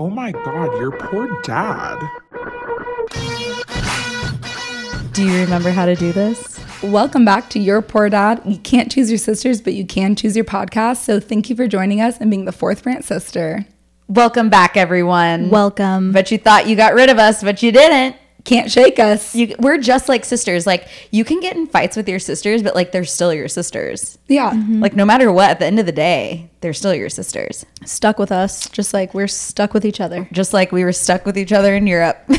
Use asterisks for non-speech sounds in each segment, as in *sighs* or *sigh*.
Oh my god, your poor dad. Do you remember how to do this? Welcome back to Your Poor Dad. You can't choose your sisters, but you can choose your podcast. So thank you for joining us and being the fourth Brant sister. Welcome back, everyone. Welcome. But you thought you got rid of us, but you didn't. Can't shake us. You, we're just like sisters. Like you can get in fights with your sisters, but like they're still your sisters. yeah. Mm-hmm. Like no matter what, at the end of the day, they're still your sisters. Stuck with us, just like we're stuck with each other. Just like we were stuck with each other in Europe. *laughs*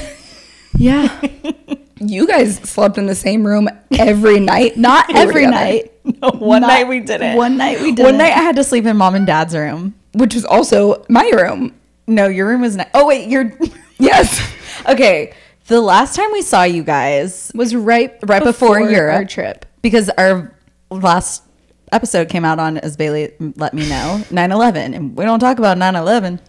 Yeah. *laughs* you guys slept in the same room every night. Not every night. No, one Not- night we didn't. One night we did. One night I had to sleep in mom and dad's room. which was also my room. No, your room was not. Oh wait, your. *laughs* Yes. okay, the last time we saw you guys Was right right before, Europe our trip. because our last episode came out on as Bailey let me know *laughs* 9/11 and we don't talk about 9/11.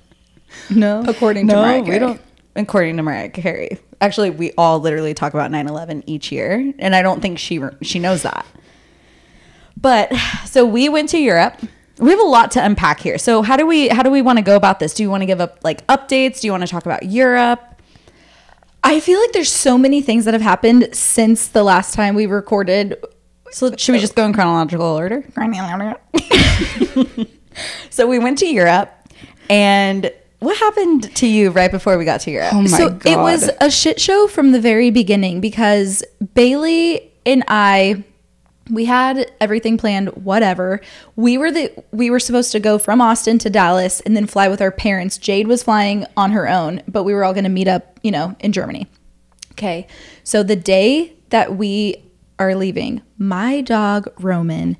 No. According to No, Mariah we don't. According to Mariah Carey, actually, we all literally talk about 9/11 each year, and I don't think she she knows that. But so we went to Europe. We have a lot to unpack here. So how do we how do we want to go about this? Do you want to give up like updates? Do you want to talk about Europe? I feel like there's so many things that have happened since the last time we recorded. So should we just go in chronological order? *laughs* So we went to Europe, and what happened to you right before we got to Europe? Oh my so god. it was a shit show from the very beginning because Bailey and I we had everything planned whatever. We were the we were supposed to go from Austin to Dallas and then fly with our parents. Jade was flying on her own, but we were all going to meet up, you know, in Germany. Okay. So the day that we are leaving, my dog Roman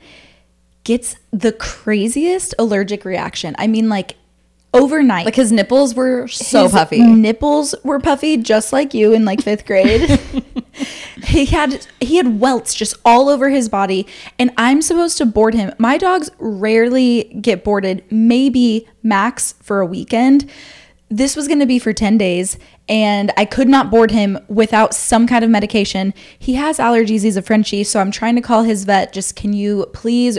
gets the craziest allergic reaction. I mean like overnight like his nipples were so his puffy. Nipples were puffy, just like you in like fifth grade. *laughs* he had he had welts just all over his body, and I'm supposed to board him. My dogs rarely get boarded, maybe max for a weekend. This was going to be for 10 days, and I could not board him without some kind of medication. He has allergies. He's a Frenchie, so I'm trying to call his vet. Just can you please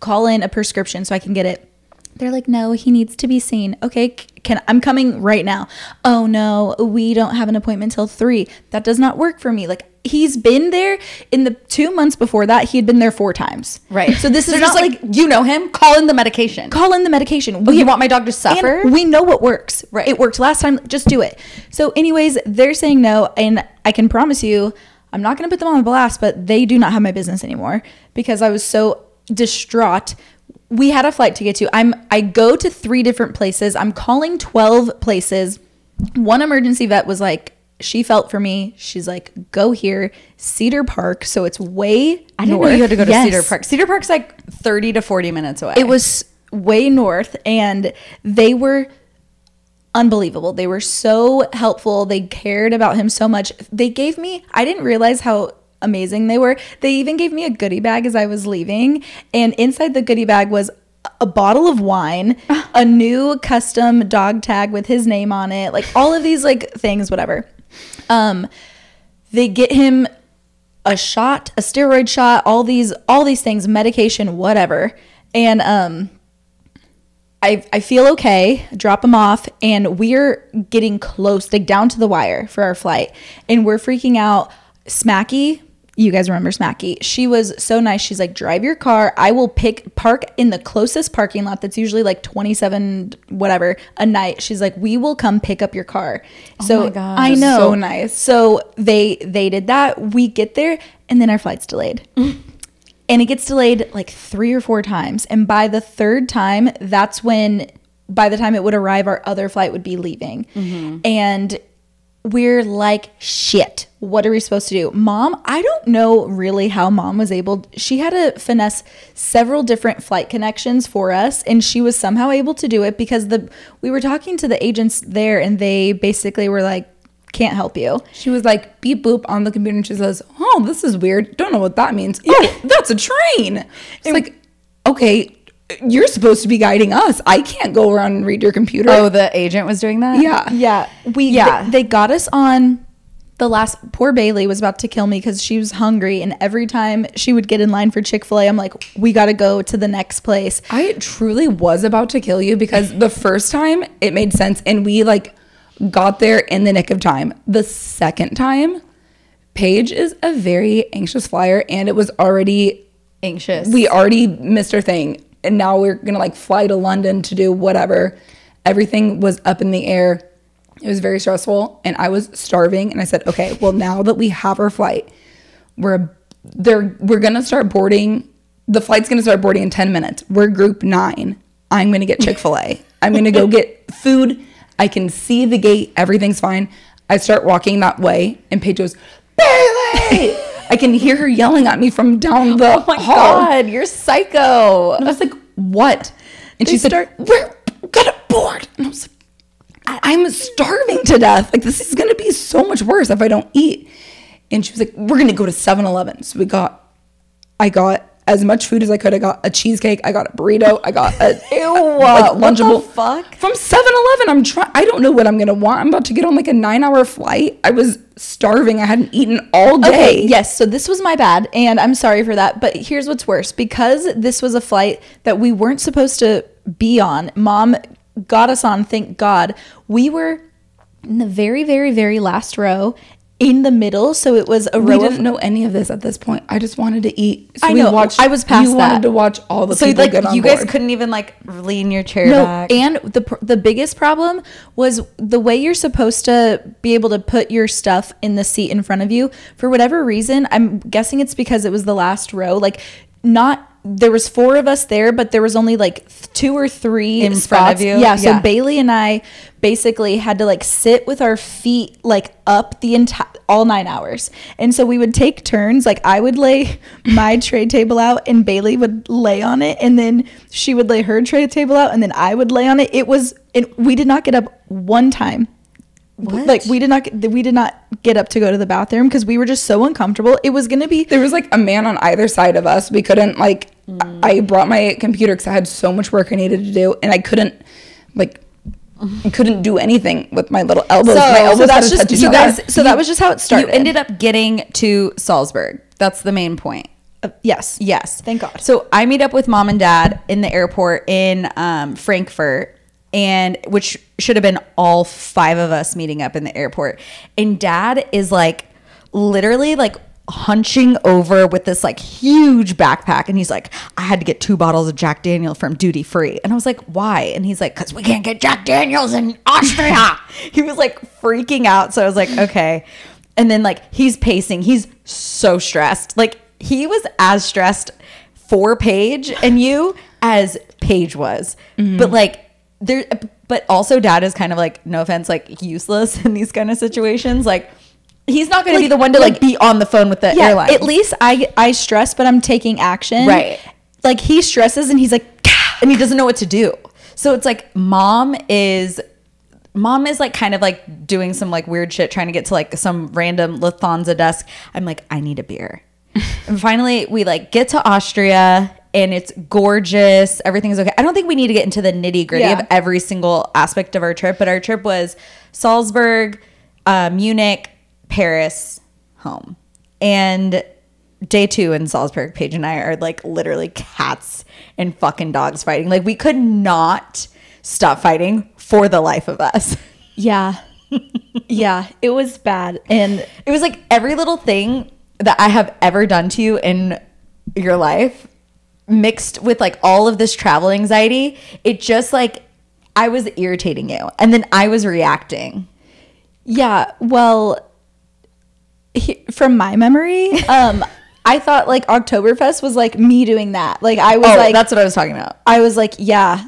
call in a prescription so I can get it? They're like, no, he needs to be seen. Okay, can I'm coming right now. Oh no, we don't have an appointment till three. That does not work for me. Like he's been there in the two months before that. He had been there four times. Right. So this They're is just not like, like, you know him. Call in the medication. call in the medication. Oh, you want my dog to suffer? We know what works. Right. It worked last time. Just do it. So, anyways, they're saying no, and I can promise you, I'm not going to put them on blast, but they do not have my business anymore because I was so distraught. We had a flight to get to. I'm I go to three different places. I'm calling 12 places. One emergency vet was like, she felt for me. She's like, go here, Cedar Park. So it's way I didn't know you had to go to Yes. Cedar Park. Cedar Park's like 30 to 40 minutes away. It was way north, and they were unbelievable. They were so helpful. They cared about him so much. They gave me, I didn't realize how amazing they were. They even gave me a goodie bag as I was leaving, and inside the goodie bag was a bottle of wine, a *laughs* new custom dog tag with his name on it, like all of these like things, whatever. Um, they get him a shot, a steroid shot, all these all these things, medication, whatever. And um I I feel okay, drop him off and we're getting close, like down to the wire for our flight. And we're freaking out. Smacky, you guys remember Smacky. She was so nice. She's like, "Drive your car. I will pick park in the closest parking lot that's usually like 27 whatever a night." She's like, "We will come pick up your car." Oh so my gosh. I know. So nice. So they they did that. We get there and then our flight's delayed. *laughs* and it gets delayed like 3 or 4 times. And by the third time, that's when by the time it would arrive our other flight would be leaving. Mm-hmm. And we're like, shit, what are we supposed to do? Mom, I don't know really how mom was able, she had to finesse several different flight connections for us, and she was somehow able to do it because the we were talking to the agents there, and they basically were like, can't help you. She was like beep boop on the computer and she says, Oh, this is weird. Don't know what that means. Oh, that's a train. It's like, okay, you're supposed to be guiding us. I can't go around and read your computer. Oh, the agent was doing that? yeah. Yeah, we Yeah. They, they got us on the last poor Bailey was about to kill me because she was hungry, and every time she would get in line for Chick Fil A, I'm like, we got to go to the next place. I truly was about to kill you because the first time it made sense and we like got there in the nick of time. The second time, Paige is a very anxious flyer and it was already Anxious. we already missed our thing and now we're gonna like fly to london to do whatever. Everything was up in the air. It was very stressful and i was starving and i said okay well now that we have our flight we're they're we're gonna start boarding the flight's gonna start boarding in 10 minutes. We're group nine. I'm gonna get chick-fil-a. *laughs* I'm gonna go get food. I can see the gate. Everything's fine. I start walking that way and paige goes bailey i can hear her yelling at me from down the oh my hall god, you're psycho. and I was like, what? And They she said, start- we're gonna board. And I was like, I'm starving to death. Like, this is gonna be so much worse if I don't eat. And she was like, we're gonna go to 7 Eleven. So we got, I got as much food as I could. I got a cheesecake. I got a burrito. I got a *laughs* Ew, *laughs* like, what the Lunchable. fuck? From 7 Eleven. I'm trying, I don't know what I'm gonna want. I'm about to get on like a nine hour flight. I was starving. I hadn't eaten all day. Okay, yes, so this was my bad, and I'm sorry for that. But here's what's worse because this was a flight that we weren't supposed to be on, mom got us on, thank God. We were in the very, very, very last row in the middle. So it was a row. We didn't know any of this at this point. I just wanted to eat. So I we know. watched. I was past You that. wanted to watch all the So people like get on you guys board. couldn't even like lean your chair No, back. and the the biggest problem was the way you're supposed to be able to put your stuff in the seat in front of you. For whatever reason, I'm guessing it's because it was the last row. Like, not there was four of us there, but there was only like th- two or three In spots. front of you? Yeah, so Yeah. Bailey and I basically had to like sit with our feet like up the entire all nine hours, and so we would take turns. Like I would lay *laughs* my tray table out, and Bailey would lay on it, and then she would lay her tray table out, and then I would lay on it. It was, and we did not get up one time. What? Like we did not, we did not get up to go to the bathroom because we were just so uncomfortable. It was gonna be there was like a man on either side of us. We couldn't like. Mm. I brought my computer because I had so much work I needed to do, and I couldn't like. I couldn't do anything with my little elbows. So- my so that's just- so that's- so that was just how it started. You ended up getting to Salzburg. That's the main point. uh, yes, Yes. Thank God. So I meet up with mom and dad in the airport in um, Frankfurt, and which should have been all five of us meeting up in the airport. And dad is like literally like hunching over with this like huge backpack and he's like i had to get two bottles of jack daniel from duty free. And i was like why? And he's like because we can't get jack daniels in austria. *laughs* He was like freaking out so i was like okay. And then like he's pacing. He's so stressed. Like he was as stressed for Paige and you as Paige was. Mm-hmm. But like there but also dad is kind of like no offense like useless *laughs* in these kind of situations. Like he's not going to be the one to like, like- be on the phone with the yeah, airline. At least I I stress, but I'm taking action. Right. Like he stresses and he's like, and he doesn't know what to do. So it's like mom is mom is like kind of like doing some like weird shit trying to get to like some random Lufthansa desk. I'm like I need a beer. *laughs* and finally we like get to Austria and it's gorgeous. Everything's okay. I don't think we need to get into the nitty-gritty Yeah. of every single aspect of our trip, but our trip was Salzburg, uh, Munich, Paris, home. And day two in Salzburg, Paige and I are like literally cats and fucking dogs fighting. Like we could not stop fighting for the life of us. *laughs* yeah, yeah, it was bad. And It was like every little thing that I have ever done to you in your life mixed with like all of this travel anxiety. It just like I was irritating you and then I was reacting. yeah, well, he, from my memory, *laughs* um, I thought like Oktoberfest was like me doing that. Like I was Oh, like, that's what I was talking about. I was like, yeah.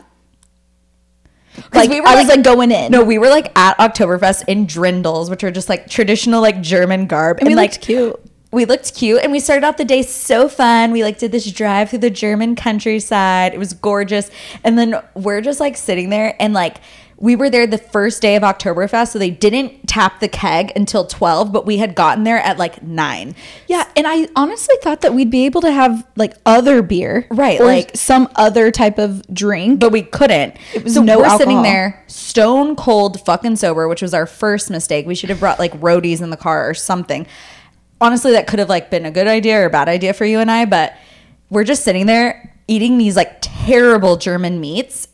Like we were, I was like- like going in. No, we were like at Oktoberfest in Drindles, which are just like traditional like German garb. And we like looked cute. We looked cute and we started off the day so fun. We like did this drive through the German countryside. It was gorgeous. And then we're just like sitting there and like we were there the first day of Oktoberfest, so they didn't tap the keg until 12, but we had gotten there at like 9. Yeah, and I honestly thought that we'd be able to have like other beer, Right, or like- some other type of drink. but we couldn't. It was so no we're sitting there stone cold fucking sober, which was our first mistake. We should have brought like roadies in the car or something. Honestly, that could have like been a good idea or a bad idea for you and I, but we're just sitting there eating these like terrible German meats.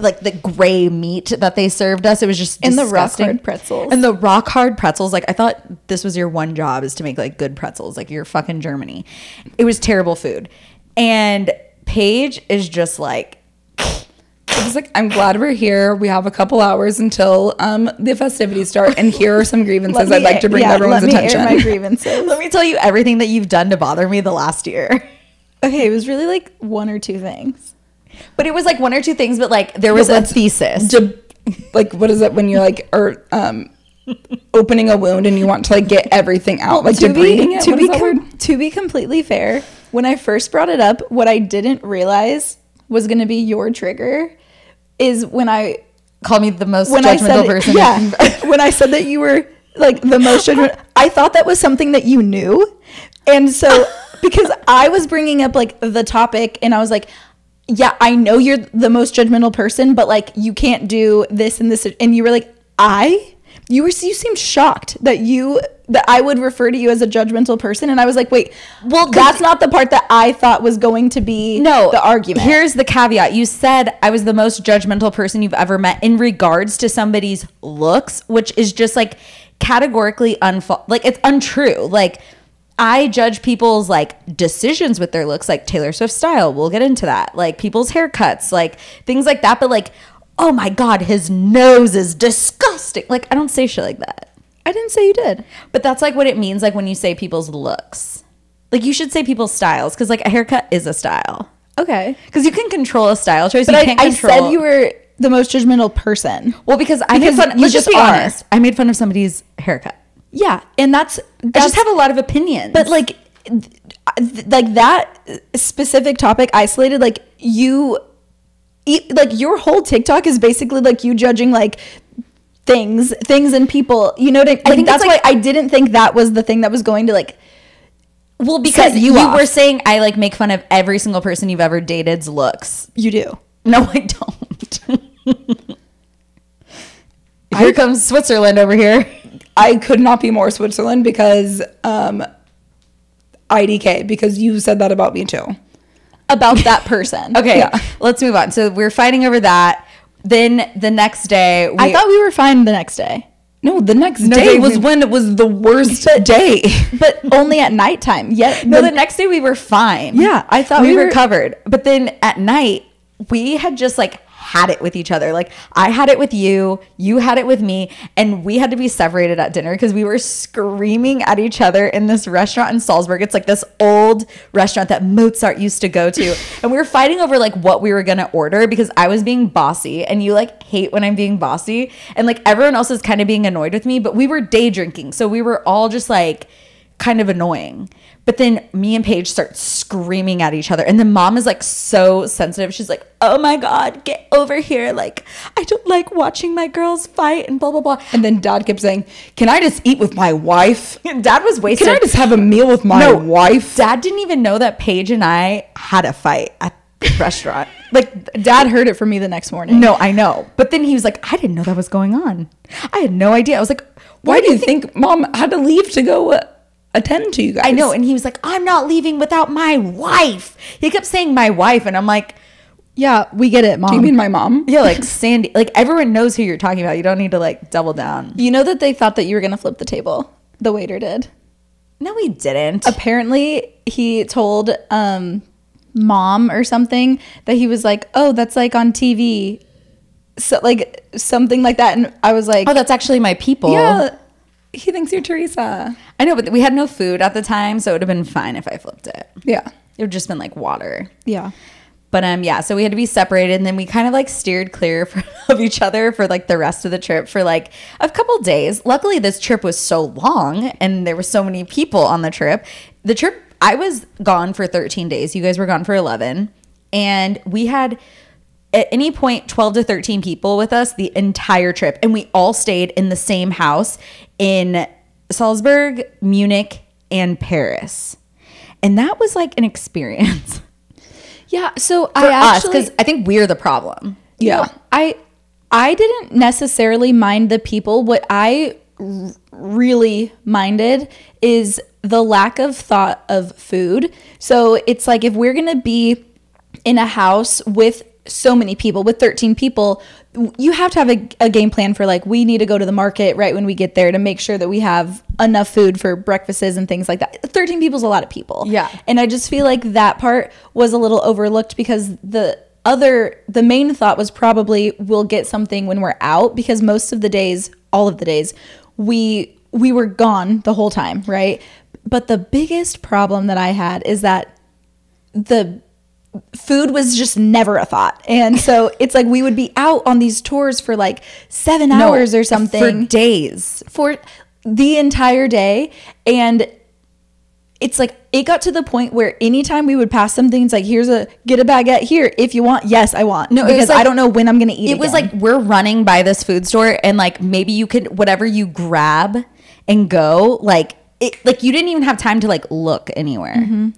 Like the gray meat that they served us, it was just in the rock disgusting. hard pretzels. And the rock hard pretzels. Like I thought this was your one job is to make like good pretzels. Like you're fucking Germany. It was terrible food, and Paige is just like I was like, I'm glad we're here. We have a couple hours until um, the festivities start, and here are some grievances Let I'd like to bring yeah, everyone's let me air attention. my *laughs* grievances. Let me tell you everything that you've done to bother me the last year. *laughs* okay, it was really like one or two things. But it was like one or two things, but like there was a thesis. De- like, what is it when you're like, or um, opening a wound and you want to like get everything out, like to be, it? To be, com- to be completely fair, when I first brought it up, what I didn't realize was going to be your trigger is when I Call me the most when I judgmental said person. yeah *laughs* when I said that you were like the most judgmental. I thought that was something that you knew, and so *laughs* because I was bringing up like the topic, and I was like. Yeah, I know you're the most judgmental person, but like you can't do this and this, and you were like, I. You were you seemed shocked that you that I would refer to you as a judgmental person, and I was like, wait, well, that's not the part that I thought was going to be no the argument. Here's the caveat: you said I was the most judgmental person you've ever met in regards to somebody's looks, which is just like categorically unfo- like it's untrue. Like I judge people's like decisions with their looks, like Taylor Swift style. We'll get into that. Like people's haircuts, like things like that. But like, oh my god, his nose is disgusting. Like I don't say shit like that. I didn't say you did. But that's like what it means like when you say people's looks. Like you should say people's styles because like a haircut is a style. Okay, Because you can control a style choice. but you I, I said you were the most judgmental person. well because I Because made fun. Let's just be honest. I made fun of somebody's haircut. Yeah, and that's I just have a lot of opinions. but like th- like that specific topic isolated like you like your whole TikTok is basically like you judging like things things and people you know what I, like, think that's like- why I didn't think that was the thing that was going to like well because you, you were saying I like make fun of every single person you've ever dated's looks. you do No, I don't. *laughs* here comes Switzerland over here. I could not be more Switzerland because um, IDK because you said that about me too. about that person *laughs* Okay, Yeah. let's move on. So we're fighting over that. Then the next day, we, I thought we were fine the next day No, the next No, day was we- when it was the worst day. *laughs* but only at nighttime yet No, the next day we were fine. Yeah, I thought we, we were- recovered. But then at night, we had just like had it with each other. Like I had it with you, you had it with me, and we had to be separated at dinner because we were screaming at each other in this restaurant in Salzburg. It's like this old restaurant that Mozart used to go to. *laughs* and we were fighting over like what we were gonna order because I was being bossy and you like hate when I'm being bossy. And like everyone else is kind of being annoyed with me, but we were day drinking. So we were all just like kind of annoying. But then me and Paige start screaming at each other. And then mom is like so sensitive. She's like, oh my God, get over here. Like, I don't like watching my girls fight and blah, blah, blah. And then dad kept saying, Can I just eat with my wife? And *laughs* dad was wasted. Can I just have a meal with my No, wife? Dad didn't even know that Paige and I had a fight at the *laughs* restaurant. Like, dad heard it from me the next morning no, I know. But then he was like, I didn't know that was going on. I had no idea. I was like, Why do you think mom had to leave to go uh, attend to you guys? I know. And he was like, I'm not leaving without my wife. He kept saying my wife. And I'm like, yeah we get it mom Do you mean my mom? Yeah, like Sandy, like everyone knows who you're talking about. You don't need to like double down. You know that they thought that you were going to flip the table. The waiter did. No, we didn't. Apparently, he told um, mom or something that he was like, "Oh, that's like on TV." So like something like that and I was like, oh, that's actually my people. Yeah. He thinks you're Teresa. I know, but we had no food at the time, so it would have been fine if I flipped it. Yeah. It would just been like water. yeah. But um, yeah, so we had to be separated, and then we kind of like steered clear for, *laughs* of each other for like the rest of the trip for like a couple days. Luckily, this trip was so long, and there were so many people on the trip. The trip, I was gone for 13 days. You guys were gone for 11, and we had at any point 12 to 13 people with us the entire trip and we all stayed in the same house in Salzburg, Munich, and Paris. And that was like an experience *laughs* Yeah. So for I actually, because I think we're the problem. yeah, I I didn't necessarily mind the people. What I r- really minded is the lack of thought of food. So it's like if we're gonna be in a house with so many people, with 13 people, you have to have a, a game plan for like, we need to go to the market right when we get there to make sure that we have enough food for breakfasts and things like that. 13 people is a lot of people. Yeah. And I just feel like that part was a little overlooked because the other, the main thought was probably we'll get something when we're out because most of the days, all of the days, we we were gone the whole time, right? But the biggest problem that I had is that the food was just never a thought. And so it's like we would be out on these tours for like 7 hours or something for days. for the entire day and it's like it got to the point where anytime we would pass something it's like here's a get a baguette here if you want yes i want No, no because like- i don't know when i'm gonna eat It was like we're running by this food store and like maybe you could whatever you grab and go like it like you didn't even have time to like look anywhere. Mm-hmm.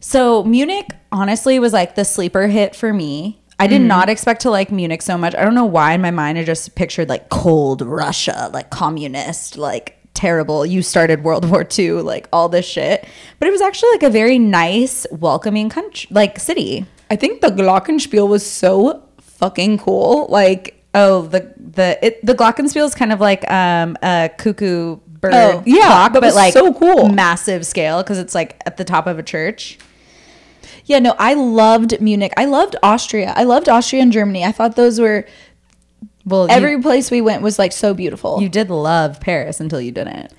So Munich honestly was like the sleeper hit for me. I did Mm-hmm. not expect to like Munich so much. I don't know why in my mind I just pictured like cold Russia, like communist, like terrible. You started World War II, like all this shit. But it was actually like a very nice, welcoming country, like city. I think the Glockenspiel was so fucking cool. Like, Oh, the the it, the glockenspiel is kind of like um a cuckoo bird. Oh, yeah, clock, that but like so cool. massive scale because it's like at the top of a church. Yeah no i loved munich i loved austria i loved austria and germany i thought those were Well, every you, place we went was like so beautiful you did love Paris until you didn't.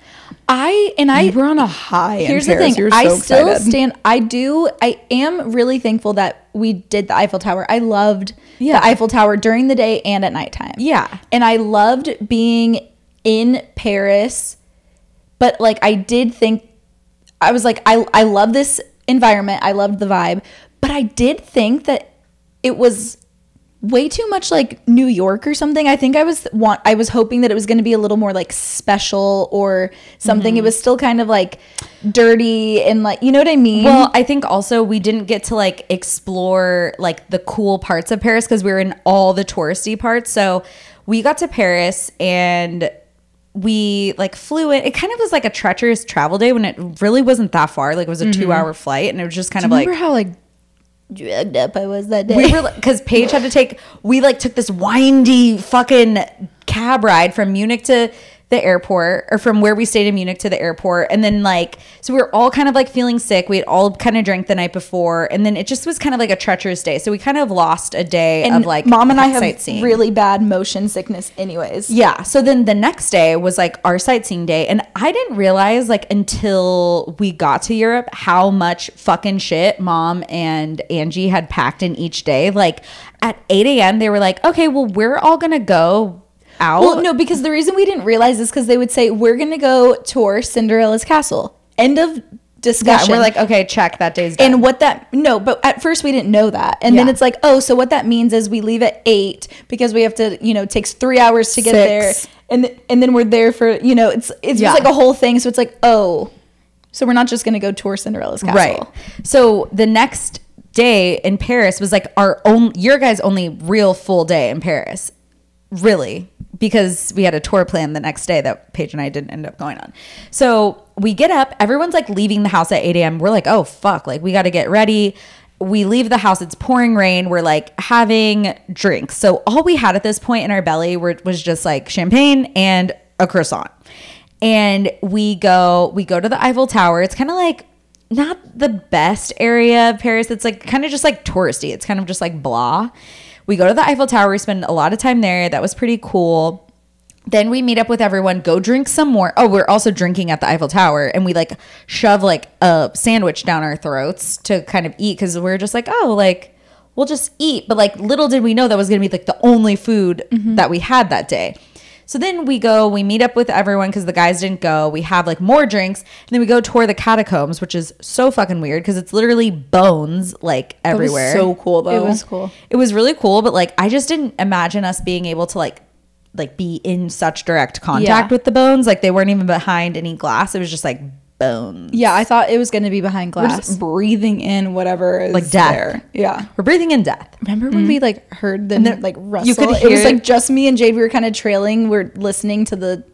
i and i you were on a high. Here's the thing. Were I so still excited. stand. I do. I am really thankful that we did the Eiffel Tower. I loved Yeah. the Eiffel Tower during the day and at nighttime. Yeah. and I loved being in Paris. But like, I did think I was like, I I love this environment. I loved the vibe, but I did think that it was way too much like New York or something. I think I was want I was hoping that it was going to be a little more like special or something. Mm-hmm. It was still kind of like dirty and like you know what I mean? Well, I think also we didn't get to like explore like the cool parts of Paris because we were in all the touristy parts. So we got to Paris and we like flew it. It kind of was like a treacherous travel day when it really wasn't that far. Like it was a mm-hmm. two hour flight and it was just kind of like remember how like drugged up I was that day? we were because Paige had to take we like took this windy fucking cab ride from Munich to the airport or from where we stayed in Munich to the airport and then like so we were all kind of like feeling sick we had all kind of drank the night before and then it just was kind of like a treacherous day so we kind of lost a day and of like mom and I have really bad motion sickness anyways. Yeah. So then the next day was like our sightseeing day. And I didn't realize like until we got to Europe how much fucking shit mom and Angie had packed in each day. Like at 8 a.m., they were like, okay, well, we're all going to go out. Well, no, because the reason we didn't realize is because they would say we're gonna go tour Cinderella's castle. End of discussion. and we're like, okay, check that day's done. and what that no, but at first we didn't know that, and then it's like, oh, so what that means is we leave at eight because we have to, you know, it takes three hours to get Six. there, and th- and then we're there for, you know, it's it's Yeah. just like a whole thing. So it's like, oh, so we're not just gonna go tour Cinderella's castle, Right. So the next day in Paris was like our own your guys' only real full day in Paris. Really. Because we had a tour plan the next day that Paige and I didn't end up going on. So we get up, everyone's like leaving the house at 8 a.m. We're like, oh fuck, like we gotta get ready. We leave the house, it's pouring rain. We're like having drinks. So all we had at this point in our belly were, was just like champagne and a croissant and we go we go to the Eiffel Tower. It's kind of like not the best area of Paris. It's like kind of just like touristy. It's kind of just like blah. We go to the Eiffel Tower. We spend a lot of time there. That was pretty cool. Then we meet up with everyone, go drink some more. Oh, we're also drinking at the Eiffel Tower, and we like shove like a sandwich down our throats to kind of eat because we're just like, oh, like we'll just eat. But like little did we know that was gonna be like the only food mm-hmm. that we had that day. So then we go, we meet up with everyone because the guys didn't go. We have like more drinks, and then we go tour the catacombs, which is so fucking weird because it's literally bones like That was everywhere. so cool though. It was cool. It was really cool, but like I just didn't imagine us being able to like like be in such direct contact Yeah. with the bones. Like they weren't even behind any glass. It was just like bones. Yeah, I thought it was going to be behind We're glass. just breathing in whatever is Like death. there. Yeah. We're breathing in death. Remember when we mm-hmm. like heard them then like rustle? you could hear it was like just me and Jade. We were kind of trailing. We're listening to the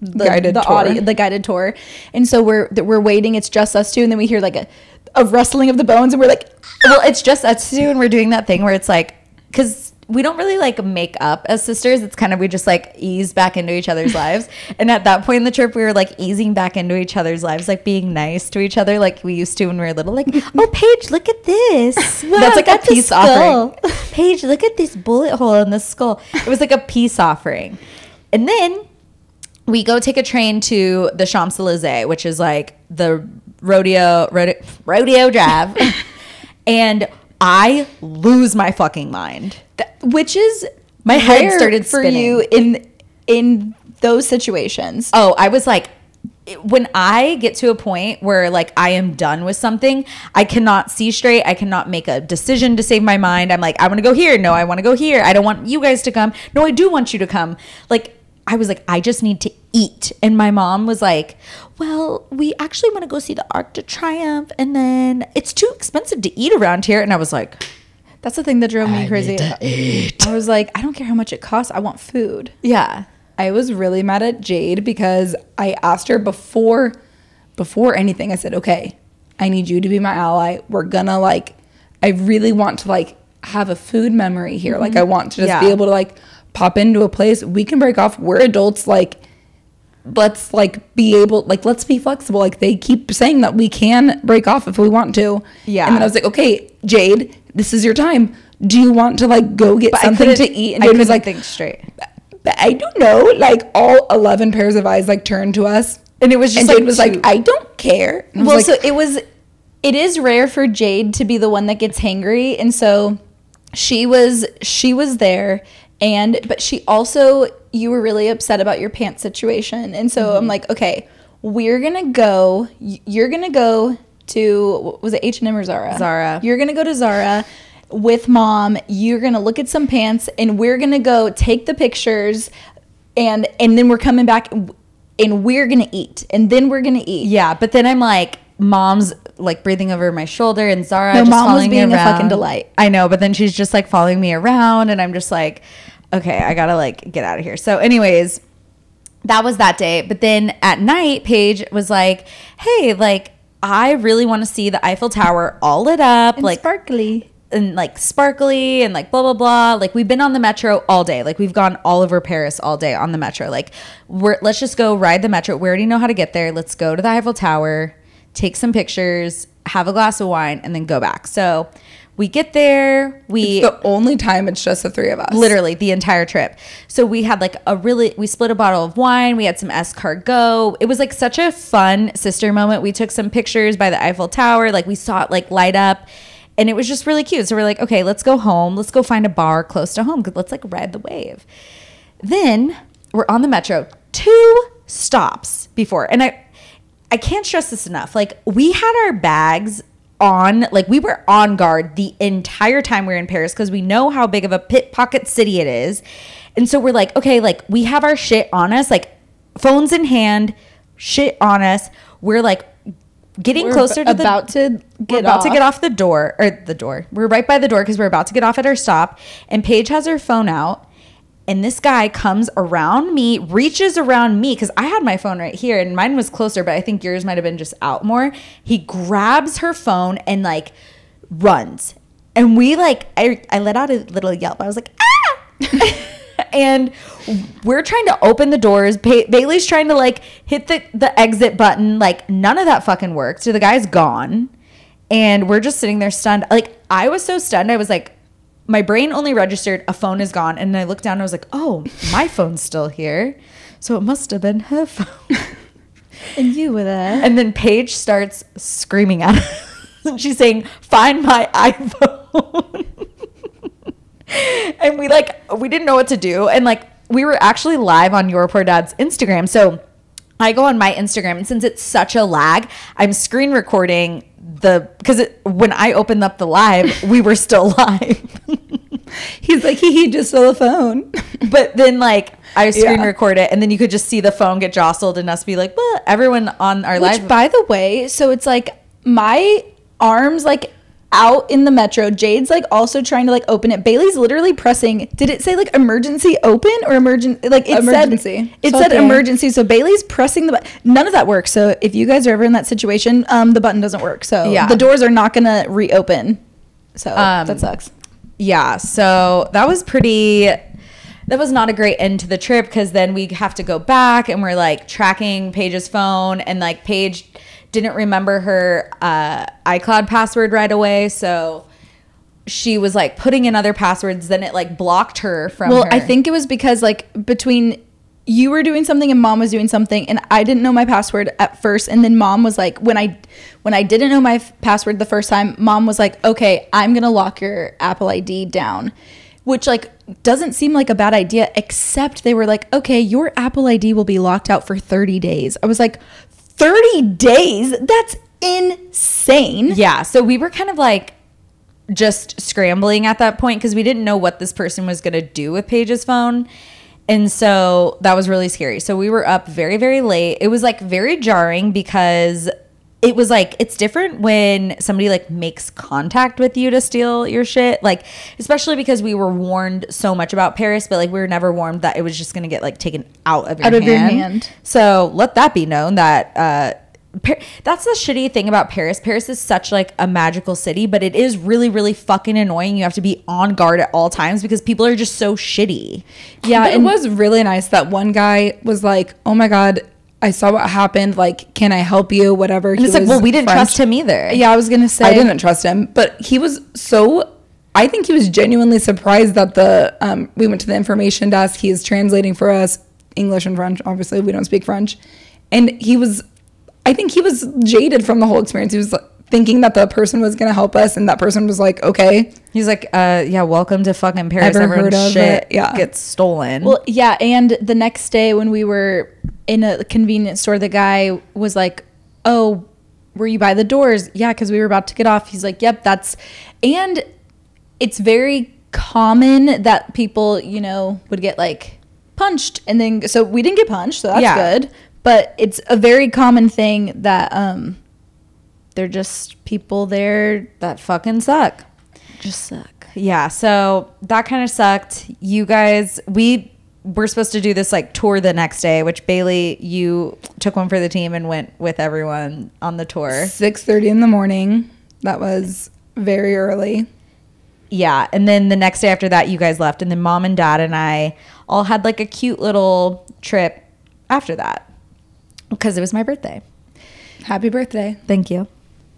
the Guided the tour. audio, the guided tour, and so we're we're waiting. It's just us two, and then we hear like a a rustling of the bones, and we're like, Well, it's just us two, and we're doing that thing where it's like, because we don't really like make up as sisters. It's kind of we just like ease back into each other's *laughs* lives. And at that point in the trip, we were like easing back into each other's lives, like being nice to each other, like we used to when we were little. Like, *laughs* oh, Paige, look at this. *laughs* Wow, That's like a peace offering. Paige, look at this bullet hole in the skull. It was like a peace offering. And then we go take a train to the Champs Elysees, which is like the rodeo rodeo, rodeo drive, and I lose my fucking mind. Th- which is My head started for spinning. you in in those situations. Oh, I was like, when I get to a point where like I am done with something, I cannot see straight. I cannot make a decision to save my mind. I'm like, I want to go here. No, I want to go here. I don't want you guys to come. No, I do want you to come. Like, I was like, I just need to eat. And my mom was like, Well, we actually want to go see the Arc de Triomphe. And then it's too expensive to eat around here. And I was like, That's the thing that drove me crazy. I was like, I don't care how much it costs. I want food. Yeah. I was really mad at Jade because I asked her before before anything. I said, "Okay, I need you to be my ally. We're gonna like I really want to like have a food memory here. Like I want to just be able to like pop into a place. We can break off. We're adults like let's like be able like let's be flexible. Like they keep saying that we can break off if we want to. Yeah. And then I was like, "Okay, Jade, this is your time. Do you want to like go get But something to eat?" And I was like, think straight. I don't know. Like all eleven pairs of eyes like turned to us, And it was just and like Jade was like, "I don't care." And Well, like, so it was. It is rare for Jade to be the one that gets hangry, and so she was. She was there, and but she also. You were really upset about your pants situation, and so Mm-hmm. I'm like, okay, we're gonna go. You're gonna go to what was it H and M or Zara? Zara. You're gonna go to Zara with mom. You're gonna look at some pants, and we're gonna go take the pictures, and and then we're coming back, and we're gonna eat, and then we're gonna eat. Yeah, but then I'm like, mom's like breathing over my shoulder, and Zara No, just mom was following me being a fucking delight. I know, but then she's just like following me around, and I'm just like, okay, I gotta like get out of here. So, anyways, that was that day. But then at night, Paige was like, hey, like I really want to see the Eiffel Tower all lit up, and like sparkly. and like sparkly and like blah blah blah. Like we've been on the metro all day. Like we've gone all over Paris all day on the metro. Like we're let's just go ride the metro. We already know how to get there. Let's go to the Eiffel Tower, take some pictures, have a glass of wine, and then go back. So we get there. We the only time it's just the three of us. literally the entire trip. So we had like a really we split a bottle of wine, we had some escargot. It was like such a fun sister moment. We took some pictures by the Eiffel Tower, like we saw it like light up and it was just really cute. So we're like, okay, let's go home. Let's go find a bar close to home let's like ride the wave. Then we're on the metro, two stops before. And I I can't stress this enough. Like we had our bags on, like we were on guard the entire time we were in Paris because we know how big of a pit pocket city it is. And so we're like, okay, like we have our shit on us, like phones in hand, shit on us. We're like getting We're closer to the about to we're get about to get off the door or the door. We're right by the door because we're about to get off at our stop. And Paige has her phone out. And this guy comes around me, reaches around me because I had my phone right here and mine was closer, but I think yours might have been just out more. He grabs her phone and like runs. And we like, I, I let out a little yelp. I was like, ah! *laughs* and we're trying to open the doors. Ba- Bailey's trying to like hit the, the exit button. Like none of that fucking worked. So the guy's gone. And we're just sitting there stunned. Like I was so stunned. I was like, my brain only registered a phone is gone. And I looked down and I was like, oh, my phone's still here. So it must have been her phone. *laughs* And you were there. And then Paige starts screaming at us. *laughs* She's saying, find my iPhone. *laughs* and we like we didn't know what to do. And like we were actually live on your poor dad's Instagram. So I go on my Instagram, and since it's such a lag, I'm screen recording the because when I opened up the live, we were still live. He's like, he, he just stole a phone. *laughs* but then like I screen Yeah. record it, and then you could just see the phone get jostled, and us be like, well, everyone on our Which, live." by the way, so it's like my arms like out in the metro. Jade's like also trying to like open it. Bailey's literally pressing. Did it say like emergency open or emergent? Like it said Emergency. said. It said okay. emergency. So Bailey's pressing the button. None of that works. So if you guys are ever in that situation, um, the button doesn't work. So Yeah. the doors are not gonna reopen. So Um, that sucks. Yeah so that was pretty that was not a great end to the trip because then we have to go back and we're like tracking paige's phone and like paige didn't remember her uh, icloud password right away so she was like putting in other passwords then it like blocked her from Well, her. I think it was because like between you were doing something and mom was doing something and I didn't know my password at first and then mom was like when I when I didn't know my f- password the first time, mom was like, "Okay, I'm going to lock your Apple ID down." Which like doesn't seem like a bad idea except they were like, "Okay, your Apple ID will be locked out for 30 days." I was like, "30 days? That's insane." Yeah. So we were kind of like just scrambling at that point because we didn't know what this person was going to do with Paige's phone. And so that was really scary. So we were up very, very late. It was like very jarring because it was like it's different when somebody like makes contact with you to steal your shit. Like, especially because we were warned so much about Paris, but like we were never warned that it was just gonna get like taken out of your, Out of your hand. hand. So let that be known that uh Par- that's the shitty thing about Paris. Paris is such like a magical city, but it is really, really fucking annoying. You have to be on guard at all times because people are just so shitty. Yeah, it was really nice that one guy was like, "Oh my god, I saw what happened. Like, can I help you? Whatever." And it's like, well, we didn't trust him either. Yeah, I was going to say I didn't trust him, but he was so. I think he was genuinely surprised that the um, we went to the information desk. He's translating for us English and French. Obviously, we don't speak French, and he was. I think he was jaded from the whole experience. He was thinking that the person was going to help us, and that person was like, "Okay." He's like, uh, yeah, welcome to fucking Paris. Ever Everyone's heard of shit it? Yeah. gets stolen. Well, yeah, and the next day when we were in a convenience store, the guy was like, "Oh, were you by the doors?" Yeah, because we were about to get off. He's like, "Yep, that's," and it's very common that people, you know, would get like punched, and then so we didn't get punched, so that's Yeah. good. But it's a very common thing that um, they're just people there that fucking suck. just suck. Yeah, so that kind of sucked. You guys, we were supposed to do this like tour the next day, which Bailey, you took one for the team and went with everyone on the tour. Six thirty in the morning. That was very early. Yeah, and then the next day after that, you guys left, and then mom and dad and I all had like a cute little trip after that because it was my birthday. Happy birthday! Thank you.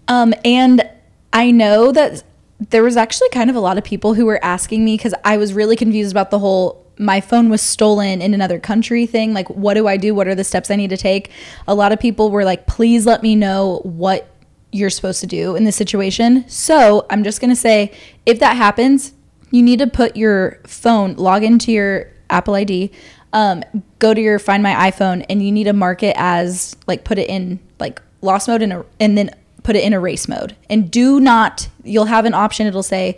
Um, and I know that there was actually kind of a lot of people who were asking me because I was really confused about the whole my phone was stolen in another country thing. Like, what do I do? What are the steps I need to take? A lot of people were like, please let me know what you're supposed to do in this situation. So I'm just going to say if that happens, you need to put your phone, log into your Apple ID, um, go to your Find My iPhone, and you need to mark it as like put it in like lost mode and, and then put it in erase mode. And do not, you'll have an option, it'll say,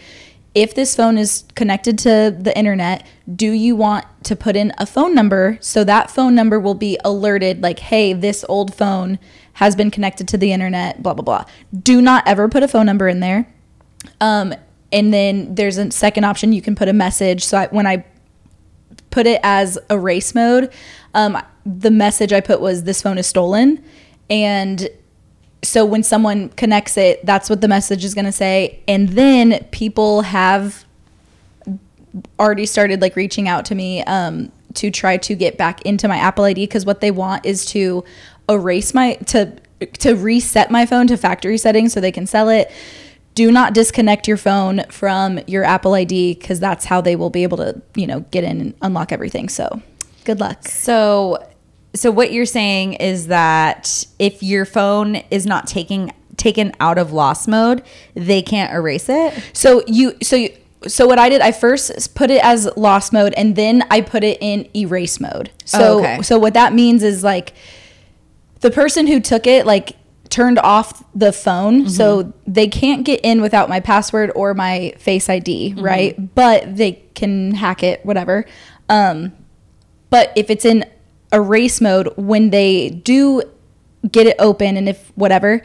if this phone is connected to the internet, do you want to put in a phone number so that phone number will be alerted like, hey, this old phone has been connected to the internet, blah, blah, blah. Do not ever put a phone number in there. Um, and then there's a second option you can put a message. So I, when I put it as erase mode, um, the message I put was this phone is stolen. And so when someone connects it, that's what the message is going to say. And then people have already started like reaching out to me um, to try to get back into my Apple ID because what they want is to erase my to to reset my phone to factory settings so they can sell it. Do not disconnect your phone from your Apple ID because that's how they will be able to you know get in and unlock everything. So good luck. So, so what you're saying is that if your phone is not taking taken out of loss mode, they can't erase it. So you so you, so what I did, I first put it as loss mode and then I put it in erase mode. So Oh, okay. so what that means is like the person who took it like turned off the phone so they can't get in without my password or my face ID, right? But they can hack it whatever. Um but if it's in erase mode when they do get it open and if whatever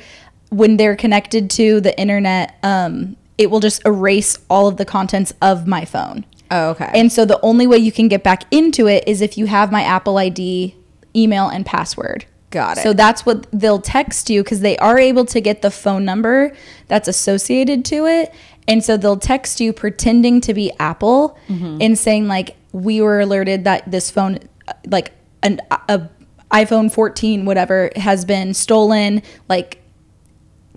when they're connected to the internet um it will just erase all of the contents of my phone Oh, okay. and so the only way you can get back into it is if you have my apple id email and password Got it. so that's what they'll text you because they are able to get the phone number that's associated to it and so they'll text you pretending to be apple Mm-hmm. and saying like we were alerted that this phone like an a iphone 14 whatever has been stolen like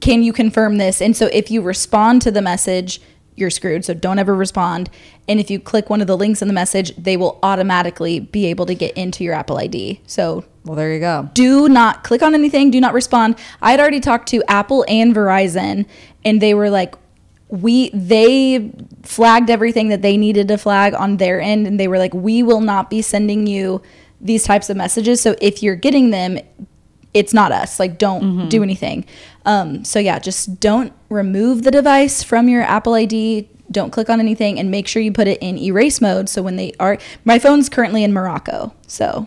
can you confirm this and so if you respond to the message you're screwed so don't ever respond. And if you click one of the links in the message they will automatically be able to get into your apple id so well, there you go. do not click on anything, do not respond. I had already talked to Apple and Verizon and they were like we they flagged everything that they needed to flag on their end and they were like we will not be sending you these types of messages. So if you're getting them it's not us. Like don't mm-hmm. do anything um, so yeah just don't remove the device from your apple id don't click on anything and make sure you put it in erase mode so when they are my phone's currently in morocco so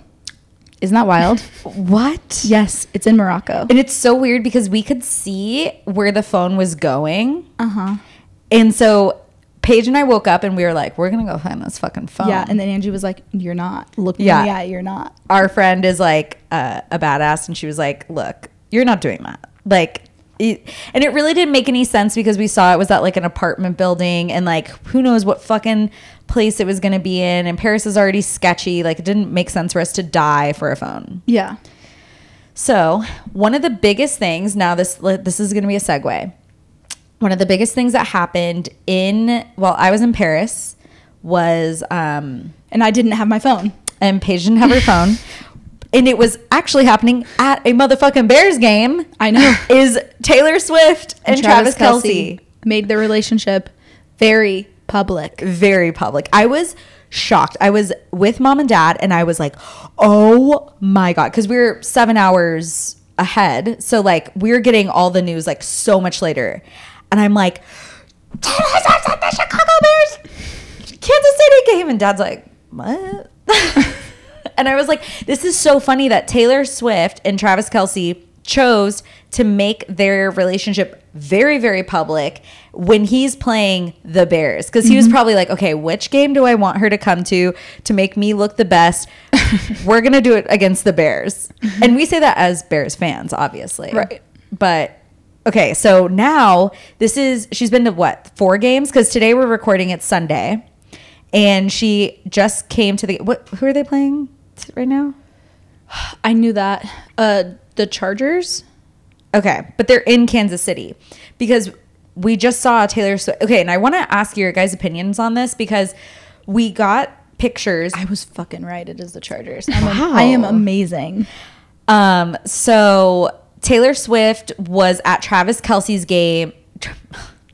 isn't that wild *laughs* What? Yes, it's in Morocco. And it's so weird because we could see where the phone was going. Uh huh. And so Paige and I woke up and we were like, we're going to go find this fucking phone. Yeah, and then Angie was like, "You're not. Look me Yeah. eye. You're not." our friend is like uh, a badass and she was like look you're not doing that like it, and it really didn't make any sense because we saw it was at like an apartment building and like who knows what fucking place it was going to be in and paris is already sketchy like it didn't make sense for us to die for a phone Yeah. so one of the biggest things now this this is going to be a segue one of the biggest things that happened in while i was in paris was um And I didn't have my phone. and Paige didn't have her *laughs* phone. And it was actually happening at a motherfucking Bears game. I know. *laughs* Is Taylor Swift and, Travis, Kelce. made their relationship very public. Very public. I was shocked. I was with mom and dad and I was like, oh my God. Because we were seven hours ahead. So, like, we're getting all the news like so much later. And I'm like, Taylor Swift's at the Chicago Bears Kansas City game. And dad's like, what? *laughs* and I was like, this is so funny that Taylor Swift and Travis Kelce chose to make their relationship very, very public when he's playing the Bears. Because he was mm-hmm. probably like, okay, which game do I want her to come to to make me look the best? *laughs* We're going to do it against the Bears. Mm-hmm. And we say that as Bears fans, obviously. Right. But okay, so now this is, she's been to what, four games? Because today we're recording it Sunday. And she just came to the, what, who are they playing right now? I knew that. Uh, the Chargers. Okay, but they're in Kansas City because we just saw Taylor Swift. Okay, and I want to ask your guys' opinions on this because we got pictures. I was fucking right. It is the Chargers. I'm a, I am Wow. amazing. Um, so Taylor Swift was at Travis Kelce's game,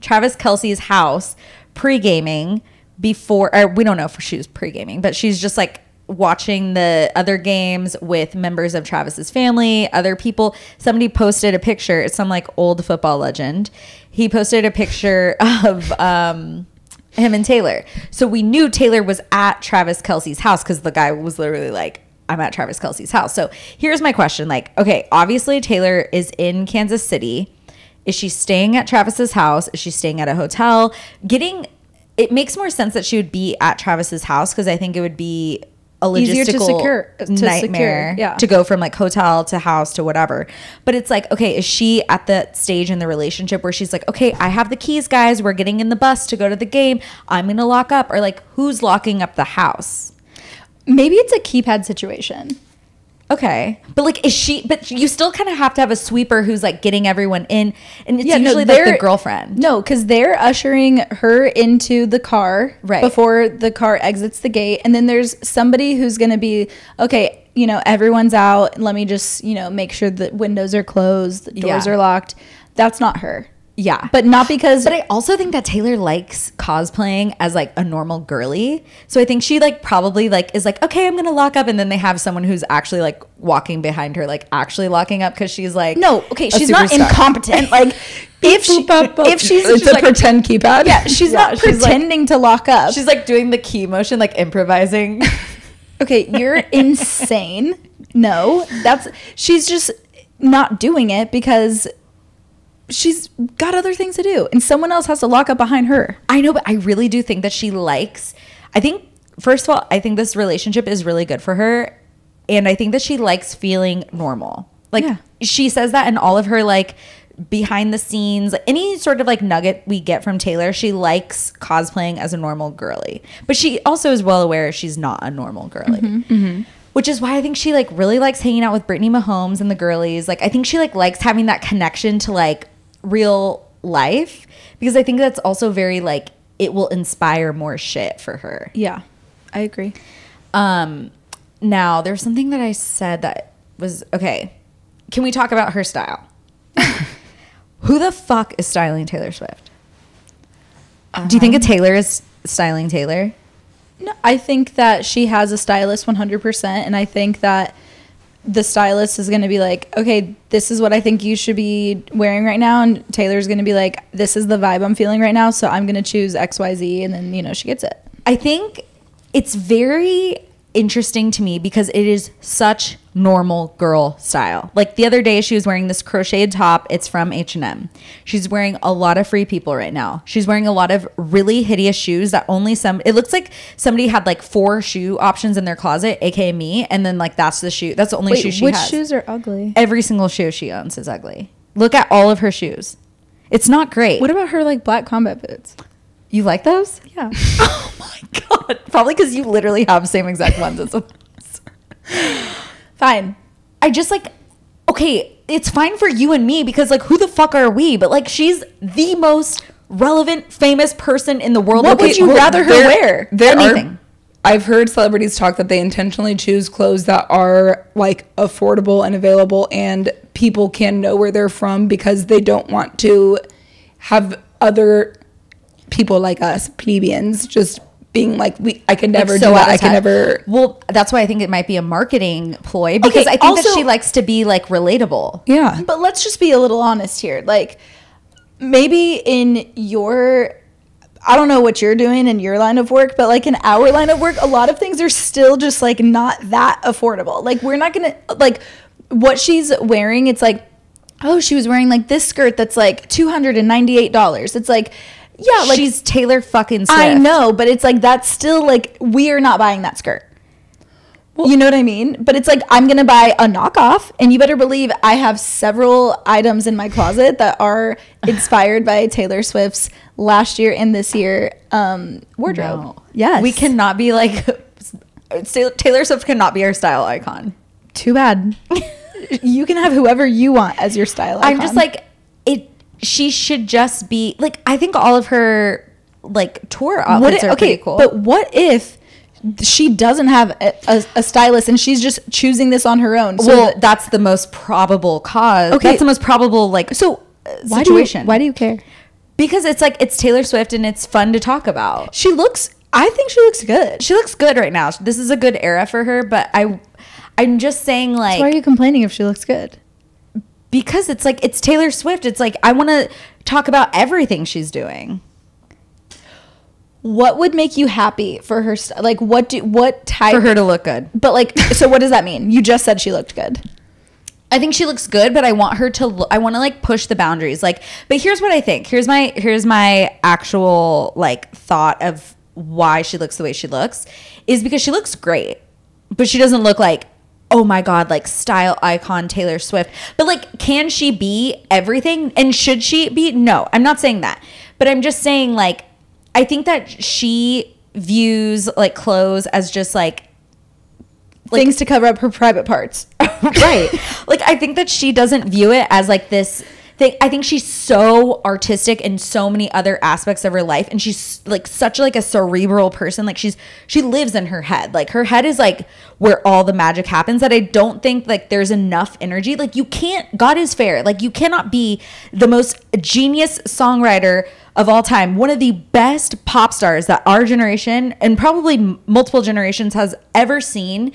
Travis Kelce's house pre-gaming before, or we don't know if she was pre-gaming, but she's just like watching the other games with members of Travis's family, other people. Somebody posted a picture. It's some like old football legend. He posted a picture *laughs* of um, him and Taylor. So we knew Taylor was at Travis Kelce's house because the guy was literally like, I'm at Travis Kelce's house. So here's my question. Like, okay, obviously Taylor is in Kansas City. Is she staying at Travis's house? Is she staying at a hotel? Getting it makes more sense that she would be at Travis's house because I think it would be a logistical Easier to secure- to nightmare secure, yeah. to go from like hotel to house to whatever. But it's like, okay, is she at the stage in the relationship where she's like, okay, I have the keys, guys. We're getting in the bus to go to the game. I'm gonna lock up, or like, who's locking up the house? Maybe it's a keypad situation. Okay, but like, is she? But you still kind of have to have a sweeper who's like getting everyone in, and it's Yeah, no, usually like the girlfriend. No, because they're ushering her into the car Right. before the car exits the gate. And then there's somebody who's going to be, okay, you know, everyone's out. Let me just, you know, make sure the windows are closed, the doors Yeah. are locked. That's not her. Yeah. but not because But I also think that Taylor likes cosplaying as like a normal girly. So I think she like probably like is like, okay, I'm gonna lock up, and then they have someone who's actually like walking behind her, like actually locking up because she's like no, okay, she's not incompetent. *laughs* Like if she, if she's, it's she's a like, pretend keypad. yeah, she's Yeah, not she's like- pretending to lock up. She's like doing the key motion, like improvising. *laughs* Okay, you're insane. No, that's she's just not doing it because she's got other things to do and someone else has to lock up behind her. I know, but I really do think that she likes. I think first of all, I think this relationship is really good for her, and I think that she likes feeling normal. Like Yeah. she says that in all of her like behind the scenes, any sort of like nugget we get from Taylor, she likes cosplaying as a normal girly, but she also is well aware she's not a normal girly. Mm-hmm, mm-hmm. Which is why I think she like really likes hanging out with Brittany Mahomes and the girlies. Like I think she like likes having that connection to like real life because I think that's also very like it will inspire more shit for her. Yeah, I agree. Um now there's something that I said that was okay. Can we talk about her style? *laughs* Who the fuck is styling Taylor Swift? Do you think a Taylor is styling Taylor? No, I think that she has a stylist 100%. And I think that the stylist is going to be like, okay, this is what I think you should be wearing right now. And Taylor's going to be like, this is the vibe I'm feeling right now. So I'm going to choose XYZ. And then, you know, she gets it. I think it's very interesting to me because it is such normal girl style. Like the other day she was wearing this crocheted top. It's from H&M. She's wearing a lot of free people right now. She's wearing a lot of really hideous shoes that only some it looks like somebody had like four shoe options in their closet, aka me, and then like that's the shoe. That's the only shoe she which has. shoes are ugly? Every single shoe she owns is ugly. Look at all of her shoes. It's not great. What about her like black combat boots? You like those? Yeah. *laughs* Oh my god! Probably because you literally have the same exact ones as us. Fine. I just like, okay, it's fine for you and me because like, who the fuck are we? But like, she's the most relevant, famous person in the world. What would you well, rather her there- wear? There Anything. are. I've heard celebrities talk that they intentionally choose clothes that are like affordable and available, and people can know where they're from because they don't want to have other people like us plebeians just being like, "We, I could never like, do that. I can never." Well, that's why I think it might be a marketing ploy because Okay, I think that she likes to be like relatable. Yeah, But let's just be a little honest here. Like, maybe in your, I don't know what you're doing in your line of work, but like in our line of work, a lot of things are still just like not that affordable. Like, we're not gonna, like, what she's wearing, it's like, oh, she was wearing like this skirt that's like $298. It's like, yeah, like, she's Taylor fucking Swift. I know, but it's like that's still like we are not buying that skirt. you know what I mean? But it's like I'm gonna buy a knockoff, and you better believe I have several items in my closet that are *sighs* inspired by Taylor Swift's last year and this year um, wardrobe. No. Yes, we cannot be like *laughs* Taylor Swift cannot be our style icon. Too bad. *laughs* you can have whoever you want as your style. I'm just like. She should just be like. I think all of her like tour what outfits i- are okay, pretty cool. but what if she doesn't have a, a, a stylist and she's just choosing this on her own? So well, that's the most probable cause. Okay. that's the most probable like So uh, why do you, situation. why do you care? because it's like it's Taylor Swift and it's fun to talk about. She looks. I think she looks good. She looks good right now. This is a good era for her, but I, I'm just saying like why are you complaining if she looks good? Because it's like it's Taylor Swift. It's like I want to talk about everything she's doing. What would make you happy for her? St- like what do what type? For her to look good. But like, so what does that mean? You just said she looked good. I think she looks good, but I want her to. lo- I want to like push the boundaries. Like, but here's what I think. Here's my here's my actual like thought of why she looks the way she looks is because she looks great, but she doesn't look like oh my god like style icon Taylor Swift. But like, can she be everything? And should she be? No, I'm not saying that. But I'm just saying like, I think that she views like clothes as just like Things to cover up her private parts. *laughs* right. Like I think that she doesn't view it as like this think I think she's so artistic in so many other aspects of her life and she's like such like a cerebral person. Like she's she lives in her head. Like her head is like where all the magic happens that I don't think like there's enough energy. Like you can't God is fair. Like you cannot be the most genius songwriter of all time. One of the best pop stars that our generation and probably multiple generations has ever seen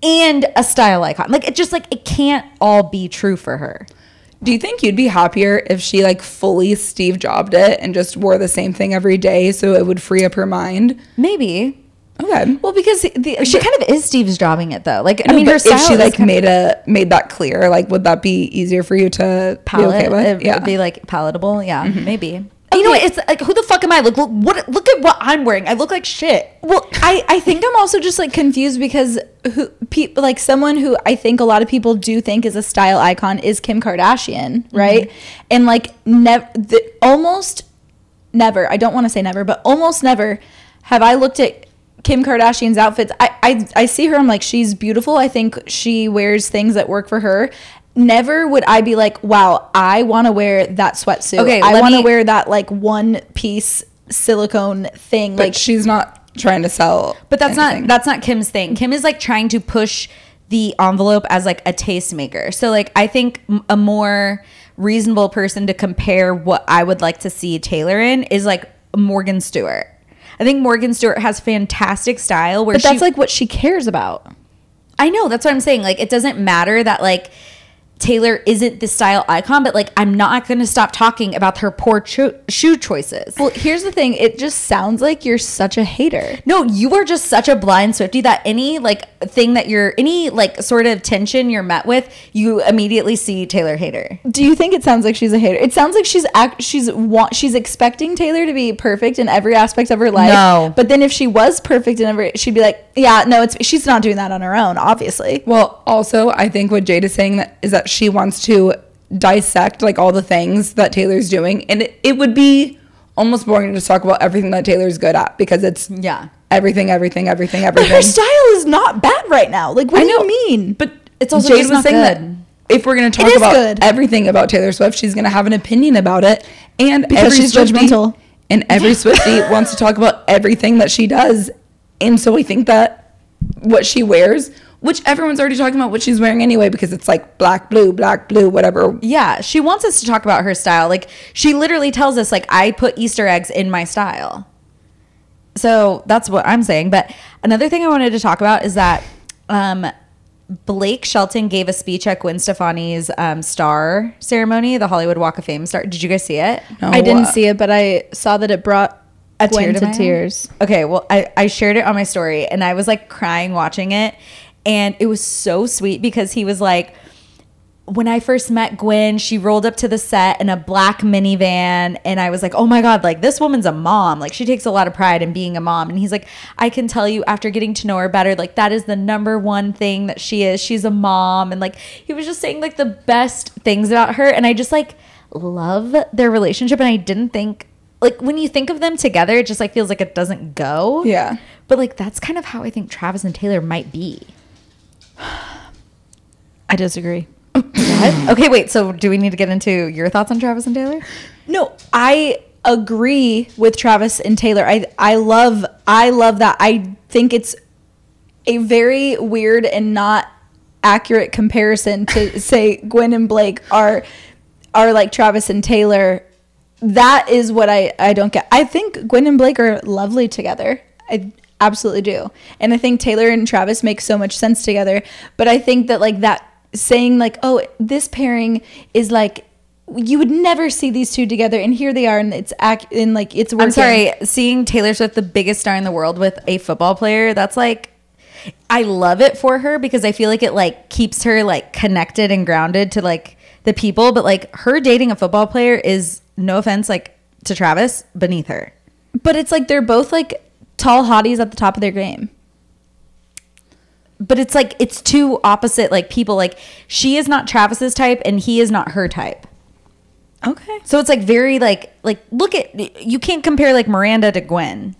and a style icon. Like it just like it can't all be true for her Do you think you'd be happier if she like fully Steve Jobbed it and just wore the same thing every day so it would free up her mind? maybe Okay. Well, because the, She kind of is Steve's jobbing it though. Like I mean, her style if she like made a made that clear, like would that be easier for you to be okay with? It'd, Yeah. be like palatable. Yeah, mm-hmm. maybe. You know what? It's like who the fuck am I? Look, look what? Look at what I'm wearing. I look like shit. Well, I, I think I'm also just like confused because who people like someone who I think a lot of people do think is a style icon is Kim Kardashian, mm-hmm. right? And like never, almost never. I don't want to say never, but almost never have I looked at Kim Kardashian's outfits. I, I I see her. I'm like she's beautiful. I think she wears things that work for her. Never would I be like, wow, I want to wear that sweatsuit. Okay, I want to me- wear that like one piece silicone thing. but like she's not trying to sell. But that's anything. not that's not Kim's thing. Kim is like trying to push the envelope as like a tastemaker. So like I think a more reasonable person to compare what I would like to see Taylor in is like Morgan Stewart. I think Morgan Stewart has fantastic style where But that's she, like what she cares about. I know that's what I'm saying. Like it doesn't matter that like Taylor isn't the style icon, but like I'm not going to stop talking about her poor cho- shoe choices. Well, here's the thing. It just sounds like you're such a hater. No, you are just such a blind Swiftie that any like thing that you're any like sort of tension you're met with, you immediately see Taylor hater. Do you think it sounds like she's a hater? It sounds like she's act she's want she's expecting Taylor to be perfect in every aspect of her life. No. But then if she was perfect in every she'd be like, yeah, no, it's she's not doing that on her own, obviously. Well, also, I think what Jade is saying that is that she wants to dissect like all the things that Taylor's doing, and it, it would be almost boring to just talk about everything that Taylor's good at because it's Yeah. everything, everything, everything, But everything. her style is not bad right now. Like what I do know. you mean? But it's also Jade just was saying good. that if we're going to talk about good. everything about Taylor Swift, she's going to have an opinion about it, and Because she's Swiftie- judgmental. and every *laughs* Swiftie wants to talk about everything that she does, and so we think that what she wears, which everyone's already talking about what she's wearing anyway, because it's like black, blue, black, blue, whatever. Yeah, she wants us to talk about her style. Like she literally tells us like I put Easter eggs in my style. So that's what I'm saying. But another thing I wanted to talk about is that um, Blake Shelton gave a speech at Gwen Stefani's um, star ceremony, the Hollywood Walk of Fame star. Did you guys see it? No, I didn't uh, see it, but I saw that it brought A Gwen tear to to my tears. Okay, well, I, I shared it on my story and I was like crying watching it. And it was so sweet because he was like, when I first met Gwen, she rolled up to the set in a black minivan. And I was like, oh my God, like this woman's a mom. Like she takes a lot of pride in being a mom. And he's like, I can tell you after getting to know her better, like that is the number one thing that she is. She's a mom. And like he was just saying like the best things about her. And I just like love their relationship. And I didn't think, like when you think of them together, it just like feels like it doesn't go. Yeah. But like that's kind of how I think Travis and Taylor might be. I disagree. What? okay, wait. So do we need to get into your thoughts on Travis and Taylor? No, I agree with Travis and Taylor. I I love I love that. I think it's a very weird and not accurate comparison to *laughs* say Gwen and Blake are are like Travis and Taylor. That is what I I don't get. I think Gwen and Blake are lovely together. I absolutely do. And I think Taylor and Travis make so much sense together, but I think that like that saying like, "Oh, this pairing is like you would never see these two together and here they are and it's ac- and like it's working. I'm sorry, seeing Taylor Swift, the biggest star in the world, with a football player, that's like I love it for her because I feel like it like keeps her like connected and grounded to like the people, but like her dating a football player is no offense like to Travis, beneath her. But it's like they're both like tall hotties at the top of their game. But it's like it's two opposite like people. Like she is not Travis's type and he is not her type. Okay. So it's like very like like look at you can't compare like Miranda to Gwen.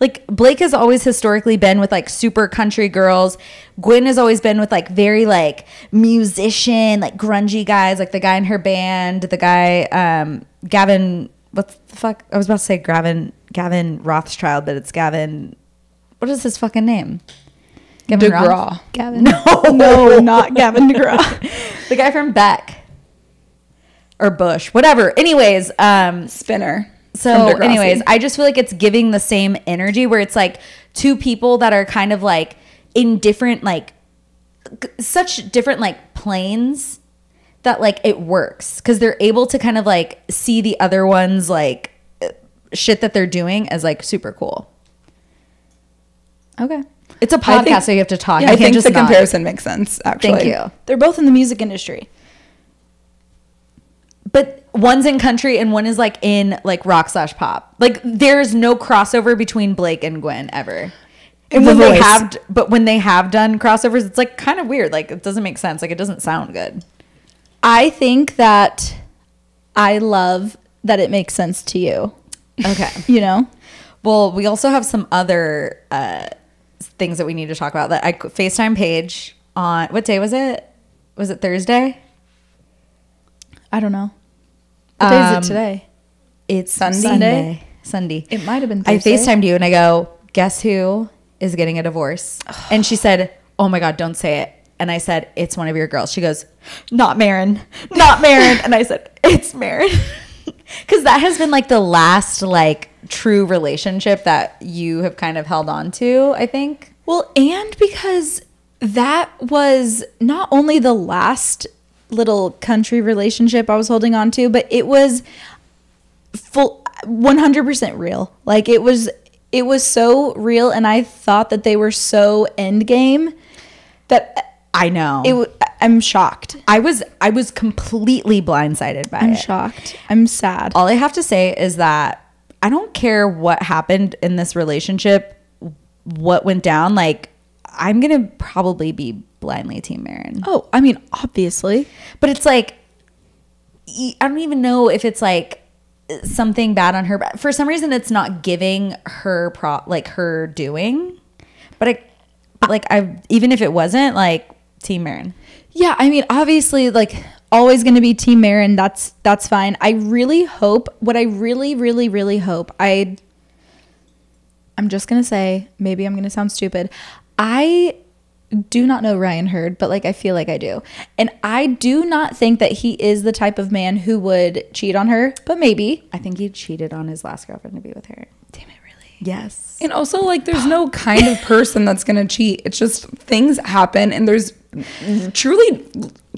like Blake has always historically been with like super country girls. Gwen has always been with like very like musician, like grungy guys, like the guy in her band, the guy um Gavin what's the fuck? I was about to say Gavin Gavin Rothschild, but it's Gavin what is his fucking name? Gavin Roth? DeGraw. Gavin. *laughs* No, *laughs* no, *laughs* not Gavin DeGraw. the guy from Beck or Bush, whatever. Anyways, um, Spinner. so anyways, I just feel like it's giving the same energy where it's like two people that are kind of like in different like such different like planes that like it works because they're able to kind of like see the other one's like shit that they're doing as like super cool. okay. It's a podcast, think- so you have to talk. I think just the nod. comparison makes sense. Actually, Thank you. They're both in the music industry. but one's in country and one is like in like rock slash pop. Like there's no crossover between Blake and Gwen ever. And The when they have, but when they have done crossovers, it's like kind of weird. Like it doesn't make sense. Like it doesn't sound good. I think that I love that it makes sense to you. Okay. *laughs* You know? well, we also have some other uh, things that we need to talk about. That I Facetime Paige on what day was it? Was it Thursday? I don't know. What day is Um, it today? It's Sunday? Sunday. Sunday. It might have been Thursday. I. FaceTimed you and I go, guess who is getting a divorce? *sighs* And she said, oh my God, don't say it. And I said, it's one of your girls. She goes, not Maren, not Maren. and I said, it's Maren. *laughs* Because that has been like the last like true relationship that you have kind of held on to, I think. Well, and because that was not only the last little country relationship I was holding on to, but it was full 100% real. Like it was it was so real and I thought that they were so end game that I know. it w- I'm shocked. I was I was completely blindsided by it. I'm shocked. I'm sad. All I have to say is that I don't care what happened in this relationship, what went down. Like, I'm gonna probably be blindly Team Maren. Oh, I mean, obviously. But it's like, I don't even know if it's like uh, something bad on her. For some reason, it's not giving her pro like her doing. But I, but like I, even if it wasn't like Team Maren. Yeah, I mean, obviously, like always going to be Team Maren. That's that's fine. I really hope. What I really, really, really hope. I. I'm just gonna say. Maybe I'm gonna sound stupid. I do not know Ryan Hurd, but like I feel like I do, and I do not think that he is the type of man who would cheat on her. But maybe. I think he cheated on his last girlfriend to be with her. Damn it, really? Yes. And also, like, there's no kind of person that's gonna cheat. It's just things happen, and there's truly,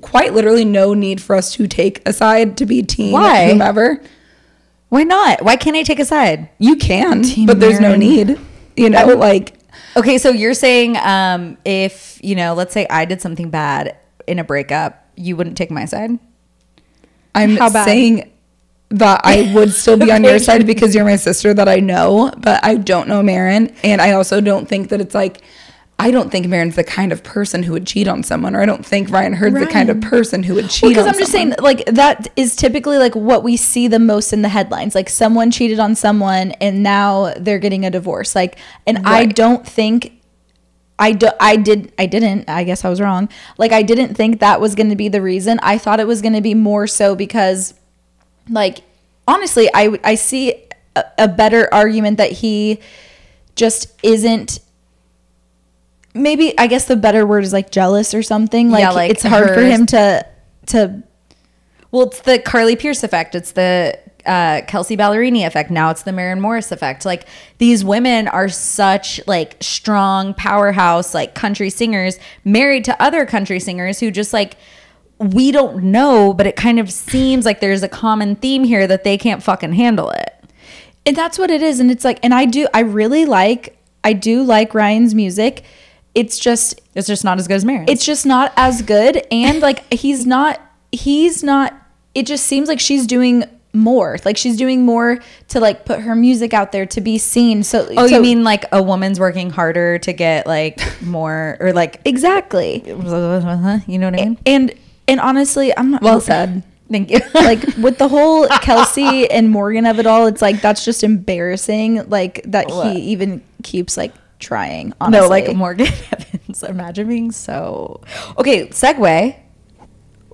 quite literally, no need for us to take a side to be team Why? whomever. Why not? Why can't I take a side? You can, Team but there's no need. You know, like Okay, so you're saying um, if you know, let's say I did something bad in a breakup, you wouldn't take my side. I'm How bad? saying that I would still be on your side because you're my sister that I know, but I don't know Maren, and I also don't think that it's like. I don't think Maren's the kind of person who would cheat on someone, or I don't think Ryan Hurd's the kind of person who would cheat because on I'm just saying, like that is typically like what we see the most in the headlines. Like someone cheated on someone, and now they're getting a divorce. Like, and I don't think. I do, I did I didn't I guess I was wrong. Like I didn't think that was going to be the reason. I thought it was going to be more so because like honestly I I see a, a better argument that he just isn't maybe I guess the better word is like jealous or something. Like, Yeah, like it's hard for him to to Well, it's the Carly Pearce effect. It's the uh, Kelsea Ballerini effect. Now it's the Maren Morris effect. Like these women are such like strong powerhouse like country singers married to other country singers who just like we don't know, but it kind of seems like there's a common theme here that they can't fucking handle it. and that's what it is and it's like and I do I really like I do like Ryan's music. It's just It's just not as good as Maren. it's just not as good and like *laughs* he's not he's not it just seems like she's doing more like she's doing more to like put her music out there to be seen so Oh, so- you mean like a woman's working harder to get like more or like exactly *laughs* you know what I mean? and and honestly i'm not Well said. Thank you. *laughs* like with the whole kelsea and morgan of it all it's like that's just embarrassing like that What? he even keeps like trying. Honestly. No, like Morgan *laughs* Evans. Imagine being so. Okay, segue.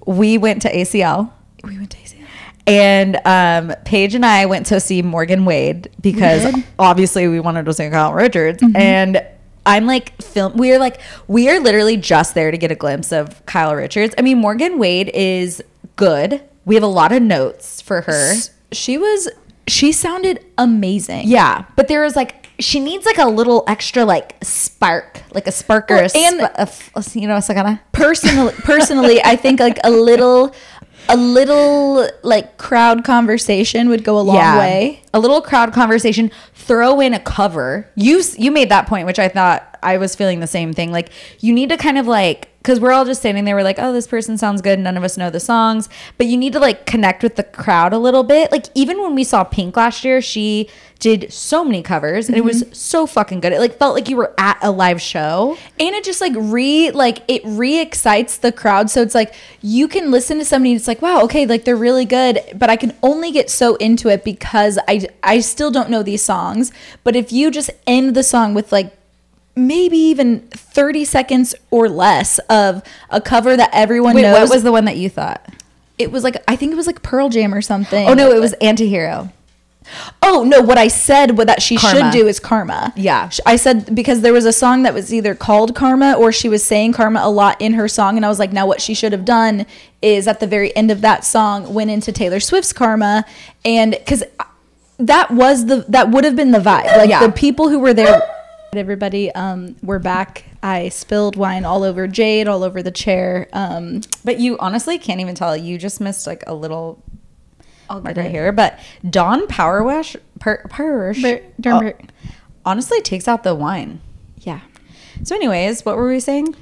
We went to ACL. we went to ACL. And um, Paige and I went to see Morgan Wade because obviously we wanted to see Kyle Richards. Mm-hmm. And I'm like, film. We are like, we are literally just there to get a glimpse of Kyle Richards. I mean, Morgan Wade is good. We have a lot of notes for her. She was. She sounded amazing. Yeah, but there was like she needs like a little extra like spark, like a spark or a, Well, and- sp- a f- you know, it's like a personally personally i think like a little a little like crowd conversation would go a long way A little crowd conversation. Throw in a cover. You you made that point, which I thought I was feeling the same thing. Like you need to kind of like because we're all just standing there. We're like, oh, this person sounds good. None of us know the songs, but you need to like connect with the crowd a little bit. Like even when we saw Pink last year, she did so many covers and it was mm-hmm. so fucking good. It like felt like you were at a live show. and it just like re like it re-excites the crowd so it's like you can listen to somebody and it's like wow okay like they're really good but i can only get so into it because i i still don't know these songs but if you just end the song with like maybe even 30 seconds or less of a cover that everyone Wait, knows what was the one that you thought? it was like i think it was like pearl jam or something Oh no, it was Antihero. Oh no! What I said what that she Karma. should do is karma. Yeah. I said because there was a song that was either called karma or she was saying karma a lot in her song, and I was like, now what she should have done is at the very end of that song went into Taylor Swift's karma, and because uh, that was the that would have been the vibe. Like Yeah. the people who were there. Everybody, um, we're back. I spilled wine all over Jade, all over the chair. Um, But you honestly can't even tell. You just missed like a little I'll mark right here. But Dawn Powerwash, per, Powerwash, Dawn uh, honestly takes out the wine. yeah, So, anyways, what were we saying?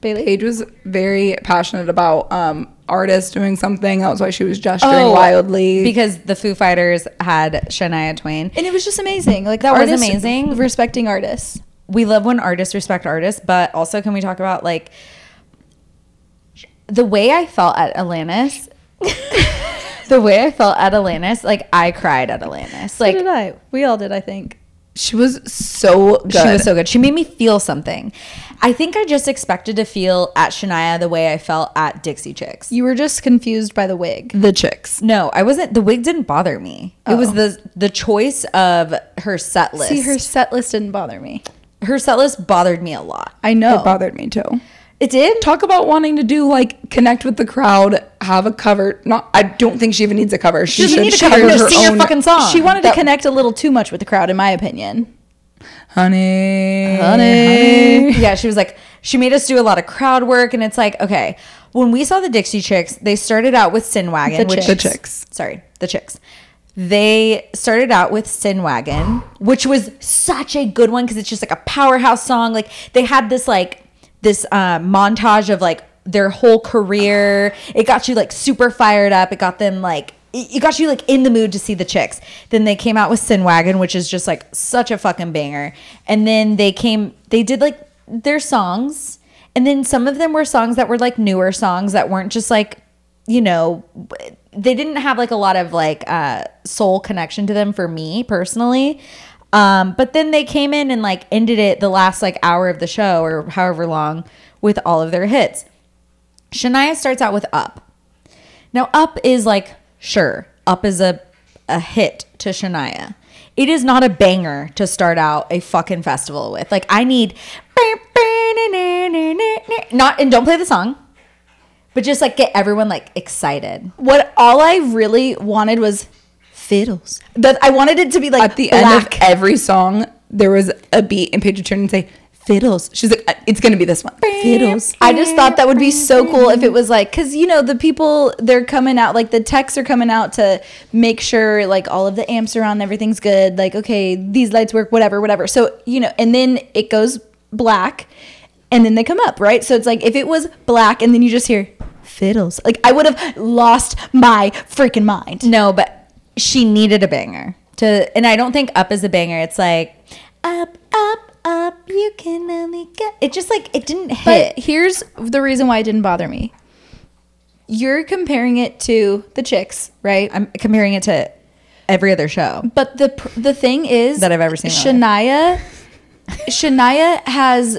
Bailey. Paige was very passionate about um, artists doing something. That was why she was gesturing Oh, wildly. Because the Foo Fighters had Shania Twain. and it was just amazing. Like That was amazing. respecting artists. we love when artists respect artists, but also can we talk about like the way I felt at Alanis? *laughs* the way I felt at Alanis, like I cried at Alanis. Like Like so did I. We all did, I think. she was so good. She was so good. She made me feel something. I think I just expected to feel at Shania the way I felt at Dixie Chicks. You were just confused by the wig. the chicks. No, I wasn't. The wig didn't bother me. It was Oh. the the choice of her set list. See, her set list didn't bother me. her set list bothered me a lot. I know. It bothered me too. It did. Talk about wanting to do like connect with the crowd, have a cover. Not, I don't think she even needs a cover. She doesn't should need a cover her Just sing your fucking song. She wanted That- to connect a little too much with the crowd, in my opinion. Honey, Honey. yeah, she was like, she made us do a lot of crowd work, and it's like, okay, when we saw the Dixie Chicks, they started out with Sin Wagon, The which Chicks. The Chicks. sorry, the Chicks. They started out with Sin Wagon, which was such a good one because it's just like a powerhouse song. Like they had this like this uh, montage of like their whole career. It got you like super fired up. It got them like it got you like in the mood to see the chicks. Then they came out with Sin Wagon, which is just like such a fucking banger. And then they came, they did like their songs, and then some of them were songs that were like newer songs that weren't just like you know they didn't have like a lot of like uh soul connection to them for me personally um but then they came in and like ended it the last like hour of the show or however long with all of their hits shania starts out with up now up is like sure up is a a hit to shania it is not a banger to start out a fucking festival with like i need not and don't play the song but just like get everyone like excited. What all I really wanted was fiddles. That I wanted it to be like At the end of every song, there was a beat, and Paige would turn and say, "Fiddles." She's like, "Uh, "It's gonna be this one." Fiddles. I just thought that would be so cool if it was like, cause you know the people they're coming out, like the techs are coming out to make sure like all of the amps are on, everything's good. Like okay, these lights work, whatever, whatever. So you know, and then it goes black, and then they come up, right? So it's like if it was black, and then you just hear fiddles, like I would have lost my freaking mind. No, but she needed a banger to, and I don't think up is a banger. It's like up, up, up. You can only get. It just like it didn't hit. But here's the reason why it didn't bother me. You're comparing it to the chicks, right? I'm comparing it to every other show. But the pr- the thing is That I've ever seen Shania Shania has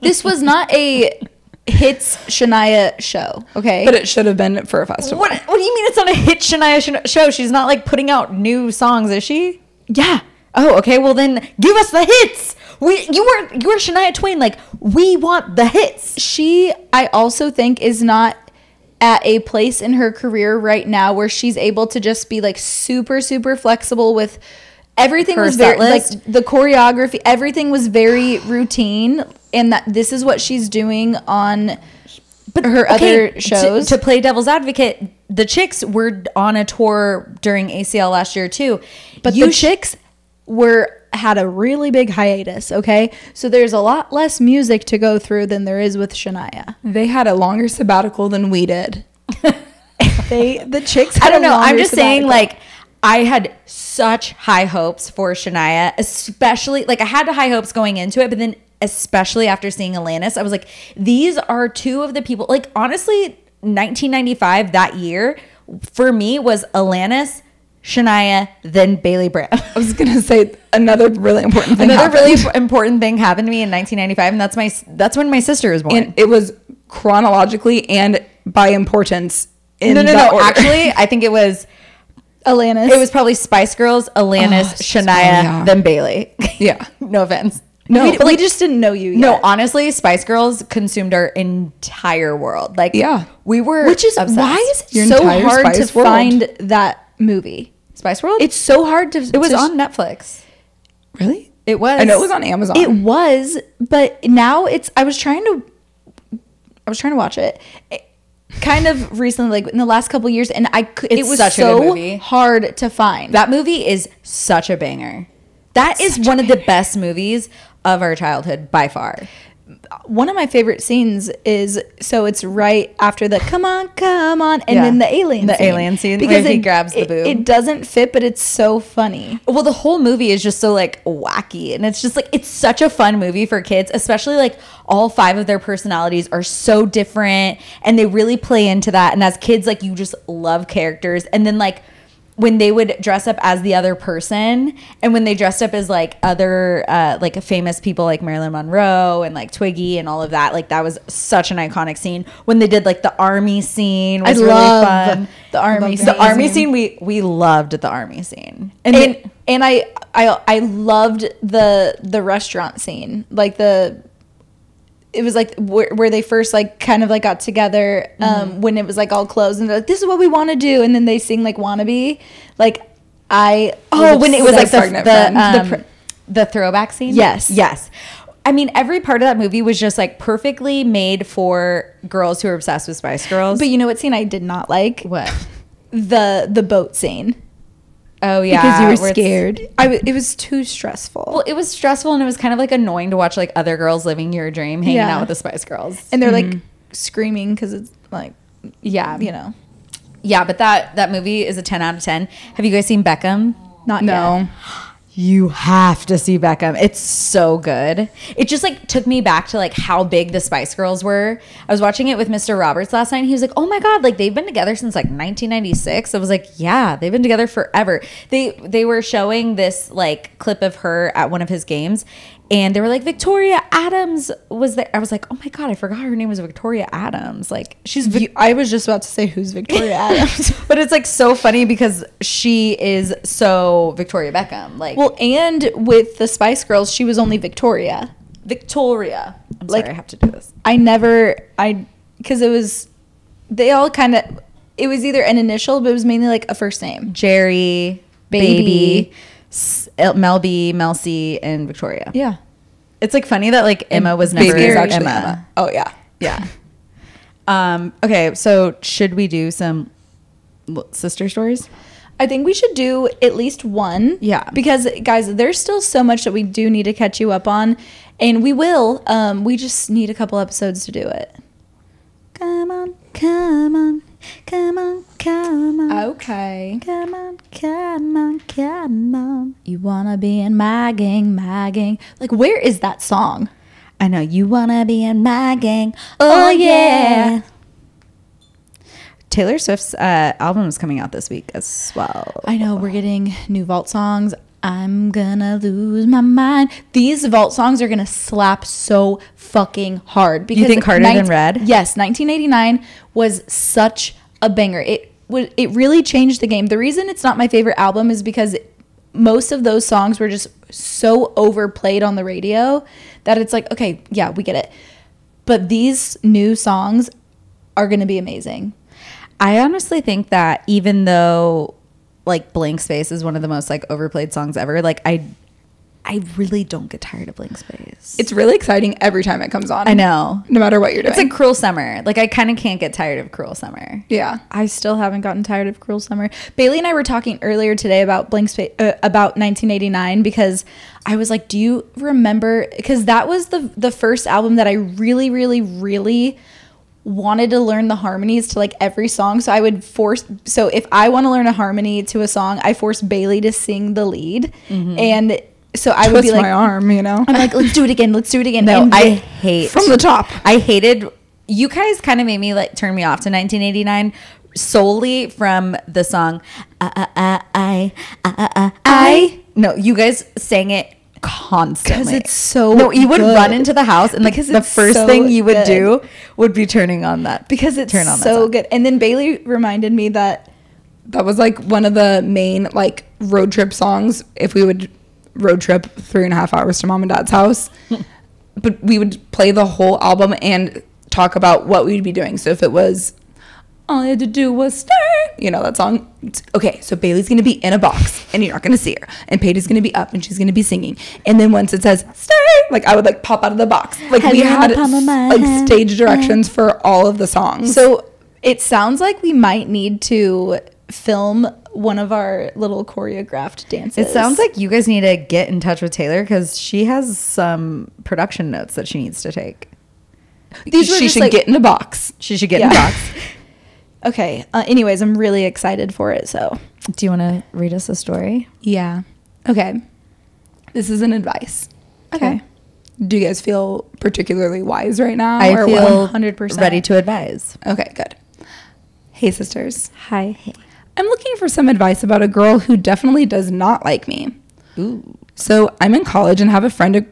this was not a hits Shania show, okay? But it should have been for a festival. What What do you mean it's not a hit Shania show? She's not like putting out new songs, is she? yeah. Oh, okay. Well, then give us the hits. We you were you were Shania Twain. Like we want the hits. She I also think is not at a place in her career right now where she's able to just be like super super flexible with everything Her was very list? like the choreography everything was very routine and that this is what she's doing on but her Okay, other shows To, play devil's advocate, the chicks were on a tour during ACL last year too. But You the chicks were had a really big hiatus, okay? So there's a lot less music to go through than there is with Shania. They had a longer sabbatical than we did. *laughs* They the chicks I don't know. I'm just saying, like, I had such high hopes for Shania, especially like I had high hopes going into it, but then especially after seeing Alanis, I was like, these are two of the people. Like, honestly, 1995 that year for me was Alanis, Shania, then Bailey Brown. *laughs* I was gonna say another really important thing. Another happened. really important thing happened to me in 1995, and that's my that's when my sister was born. and it was chronologically and by importance. In no, no, no. order. Actually, *laughs* I think it was Alanis. it was probably Spice Girls, Alanis, Oh, Shania, yeah. then Bailey. yeah. *laughs* no offense. no, We- like, just didn't know you yet. no, honestly, Spice Girls consumed our entire world. Like, Yeah. we were. which is obsessed. why is it Your so hard to world. find that movie? Spice World? It's so hard to. it was to- on Netflix. Really? It was. I know it was on Amazon. It was, but now it's. I was trying to. I was trying to watch it, eh, kind of recently, like in the last couple years, and I could. It was such a good so hard to find. That movie is such a banger. That is one of the best movies of our childhood by far. One of my favorite scenes is so it's right after the come on come on and Yeah. then the alien The scene. alien scene where he grabs the it, boob. it doesn't fit but it's so funny Well, the whole movie is just so like wacky, and it's just like it's such a fun movie for kids, especially like all five of their personalities are so different, and they really play into that. And as kids, like you just love characters, and then like when they would dress up as the other person, and when they dressed up as like other uh, like famous people like Marilyn Monroe and like Twiggy and all of that, like that was such an iconic scene. When they did like the army scene, was really love fun. the army the scene. army scene we we loved the army scene and and and, and I, I I loved the the restaurant scene like the it was like where, where they first like kind of like got together um Mm-hmm. when it was like all closed and they're like this is what we want to do and then they sing like wannabe like I Oh, when it was like the the, um, The the, throwback scene. Yes. yes. I mean, every part of that movie was just like perfectly made for girls who are obsessed with Spice Girls. but you know what scene I did not like what? *laughs* the the boat scene Oh yeah, because you were scared. I w- it was too stressful. Well, it was stressful and it was kind of like annoying to watch like other girls living your dream, hanging Yeah. out with the Spice Girls. and they're like hmm. screaming because it's like yeah, you know yeah. But that that movie is a ten out of ten. Have you guys seen Beckham? not yet. *gasps* *gasps* You have to see Beckham. It's so good. It just like took me back to like how big the Spice Girls were. I was watching it with Mr. Roberts last night. He was like, "Oh my god, like they've been together since like 1996." I was like, "Yeah, they've been together forever." They they were showing this like clip of her at one of his games, and they were like, "Victoria Adams was there." I was like, "Oh my god, I forgot her name was Victoria Adams." Like she's Vic- I was just about to say who's Victoria *laughs* Adams. *laughs* but it's like so funny because she is so Victoria Beckham. Like well, and with the Spice Girls, she was only Victoria. Victoria. I'm Like- sorry, I have to do this. I never I because it was they all kind of it was either an initial, but it was mainly like a first name. Geri, Baby. Baby, Mel B, Mel C, and Victoria. Yeah. It's like funny that like Emma was never Baby is actually Emma. Emma. Oh yeah. Yeah. *laughs* um. Okay. So should we do some sister stories? I think we should do at least one. Yeah. Because guys, there's still so much that we do need to catch you up on. And we will. Um, we just need a couple episodes to do it. Come on, come on, come on, come on, Okay. come on, come on, come on. You wanna be in my gang, my gang. Like, where is that song? I know you wanna be in my gang. Oh, yeah. Taylor Swift's uh, album is coming out this week as well. I know we're getting new vault songs. I'm gonna lose my mind. These vault songs are gonna slap so fucking hard. Because think harder than Red? Yes, 1989 was such a banger. It would it really changed the game. The reason it's not my favorite album is because most of those songs were just so overplayed on the radio that it's like, okay, yeah, we get it. But these new songs are gonna be amazing. I honestly think that even though like Blank Space is one of the most like overplayed songs ever, like I I really don't get tired of Blank Space. It's really exciting every time it comes on. I know. No matter what you're doing. It's like Cruel Summer. Like I kind of can't get tired of Cruel Summer. yeah. I still haven't gotten tired of Cruel Summer. Bailey and I were talking earlier today about Blank Space uh, about 1989 because I was like, "Do you remember?" Because that was the the first album that I really, really, really wanted to learn the harmonies to like every song. So I would force. So if I want to learn a harmony to a song, I force Bailey to sing the lead, and so I would Twist be like, my arm, you know? I'm like, let's do it again. Let's do it again. No, And I hate From the top. I hated you guys kind of made me like turn me off to 1989 solely from the song uh, uh, uh, I uh, uh, uh, I no you guys sang it constantly 'Cause it's so no you would good. run into the house and like the first so thing you would good. do would be turning on that because it's turn on so good. And then Bailey reminded me that That was like one of the main like road trip songs. If we would road trip three and a half hours to mom and dad's house, *laughs* but we would play the whole album and talk about what we'd be doing. So if it was all I had to do was stay, you know that song. Okay, so Bailey's gonna be in a box and you're not gonna see her, and Patty's gonna be up and she's gonna be singing. And then once it says stay, like I would like pop out of the box. Like Have we had in the palm of my like stage directions for all of the songs. So it sounds like we might need to film one of our little choreographed dances. it sounds like you guys need to get in touch with Taylor because she has some production notes that she needs to take These she should like- get in a box. *laughs* she should get in a box *laughs* okay. Uh, anyways, I'm really excited for it. So do you want to read us a story Yeah. Okay. This is an advice. okay, Do you guys feel particularly wise right now? I or feel 100%. ready to advise? Okay, good. Hey, sisters. hi. I'm looking for some advice about a girl who definitely does not like me. Ooh. So I'm in college and have a friend.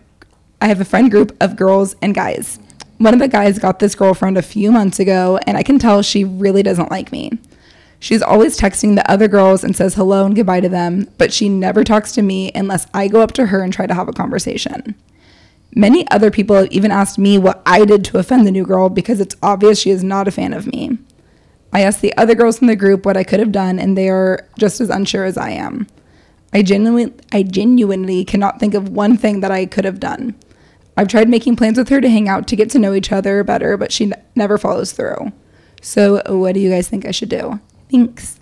I have a friend group of girls and guys. One of the guys got this girlfriend a few months ago, and I can tell she really doesn't like me. She's always texting the other girls and says hello and goodbye to them, but she never talks to me unless I go up to her and try to have a conversation. Many other people have even asked me what I did to offend the new girl because it's obvious she is not a fan of me. I asked the other girls in the group what I could have done, and they are just as unsure as I am. I genuinely, I genuinely cannot think of one thing that I could have done. I've tried making plans with her to hang out to get to know each other better, but she n- never follows through. So, what do you guys think I should do? Thanks.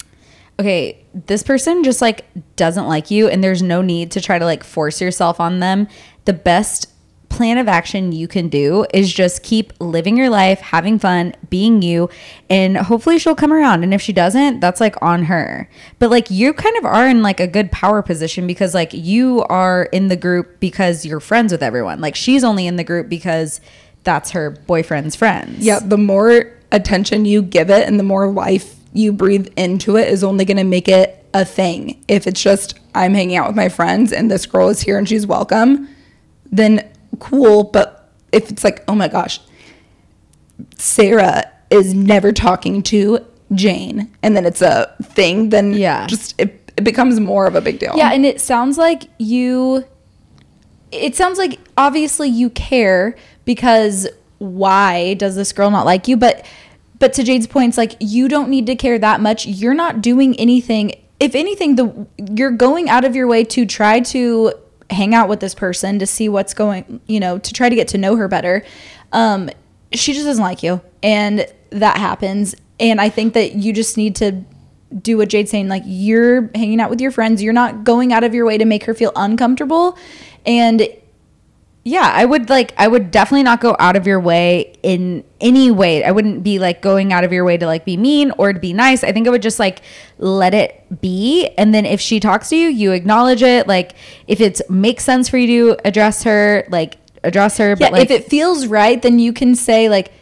okay, this person just like doesn't like you and there's no need to try to like force yourself on them. The best plan of action you can do is just keep living your life, having fun, being you, and hopefully she'll come around. And if she doesn't, that's like on her. But like you kind of are in like a good power position because like you are in the group because you're friends with everyone. Like she's only in the group because that's her boyfriend's friends. Yeah, the more attention you give it and the more life you breathe into it is only going to make it a thing. If it's just I'm hanging out with my friends and this girl is here and she's welcome, then cool. But if it's like, oh my gosh, Sarah is never talking to Jane, and then it's a thing, then Yeah. just it, it becomes more of a big deal. Yeah, and it sounds like you. It sounds like obviously you care because why does this girl not like you? But but to Jade's points, like you don't need to care that much. You're not doing anything. If anything, the you're going out of your way to try to hang out with this person to see what's going. You know, to try to get to know her better. Um, she just doesn't like you, and that happens. And I think that you just need to do what Jade's saying. Like you're hanging out with your friends. You're not going out of your way to make her feel uncomfortable. And Yeah, I would like I would definitely not go out of your way in any way. I wouldn't be like going out of your way to like be mean or to be nice. I think I would just like let it be and then if she talks to you, you acknowledge it. Like if it makes sense for you to address her, like address her, yeah, but like if it feels right, then you can say like,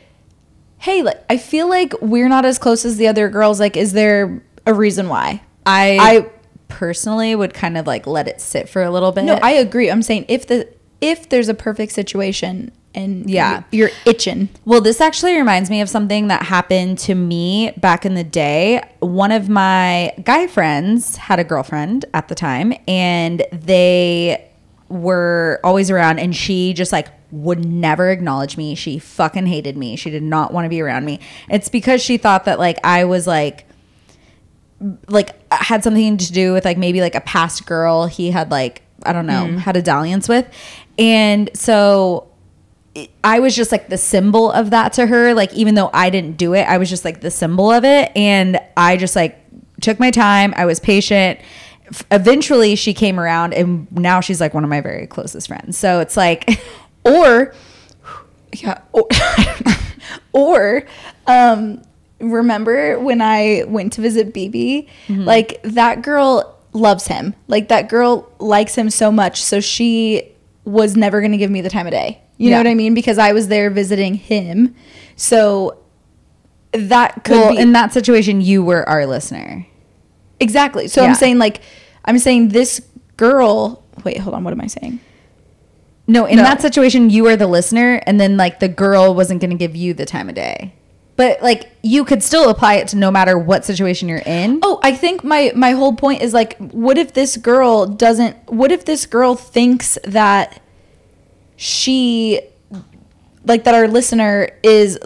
hey, like I feel like we're not as close as the other girls. Like, is there a reason why? I, I- personally would kind of like let it sit for a little bit. No, I agree. I'm saying if the if there's a perfect situation and Yeah. you're, you're itching. Well, this actually reminds me of something that happened to me back in the day. One of my guy friends had a girlfriend at the time, and they were always around, and she just like would never acknowledge me. She fucking hated me. She did not want to be around me. It's because she thought that like I was like like had something to do with like maybe like a past girl he had like I don't know mm. had a dalliance with, and so I was just like the symbol of that to her. Like even though I didn't do it, I was just like the symbol of it, and I just like took my time. I was patient. Eventually, she came around, and now she's like one of my very closest friends. So it's like, *laughs* or yeah or, *laughs* or um remember when i went to visit bb Mm-hmm. like that girl loves him like that girl likes him so much so she was never going to give me the time of day you know what i mean because i was there visiting him so that could well, be in that situation, you were our listener. exactly so Yeah. i'm saying like i'm saying this girl wait hold on what am i saying No, in No. that situation, you were the listener, and then like the girl wasn't going to give you the time of day. But like you could still apply it to no matter what situation you're in. Oh, I think my my whole point is like, what if this girl doesn't? What if this girl thinks that she, like that our listener is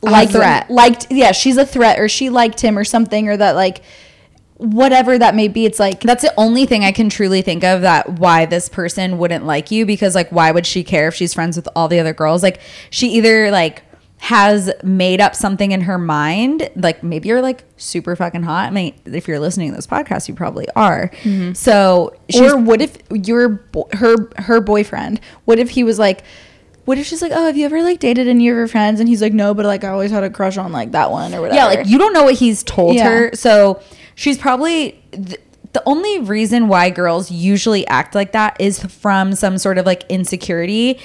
like threat. liked? Yeah, she's a threat, or she liked him, or something, or that like whatever that may be. It's like That's the only thing I can truly think of that why this person wouldn't like you because like why would she care if she's friends with all the other girls? Like she either like has made up something in her mind, like maybe you're like super fucking hot. I mean, if you're listening to this podcast, you probably are. Mm-hmm. So she's or what if your bo- her her boyfriend? What if he was like? What if she's like, oh, have you ever like dated any of your friends? And he's like, no, but like I always had a crush on like that one or whatever. Yeah, like you don't know what he's told Yeah. her. So she's probably th- the only reason why girls usually act like that is from some sort of like insecurity.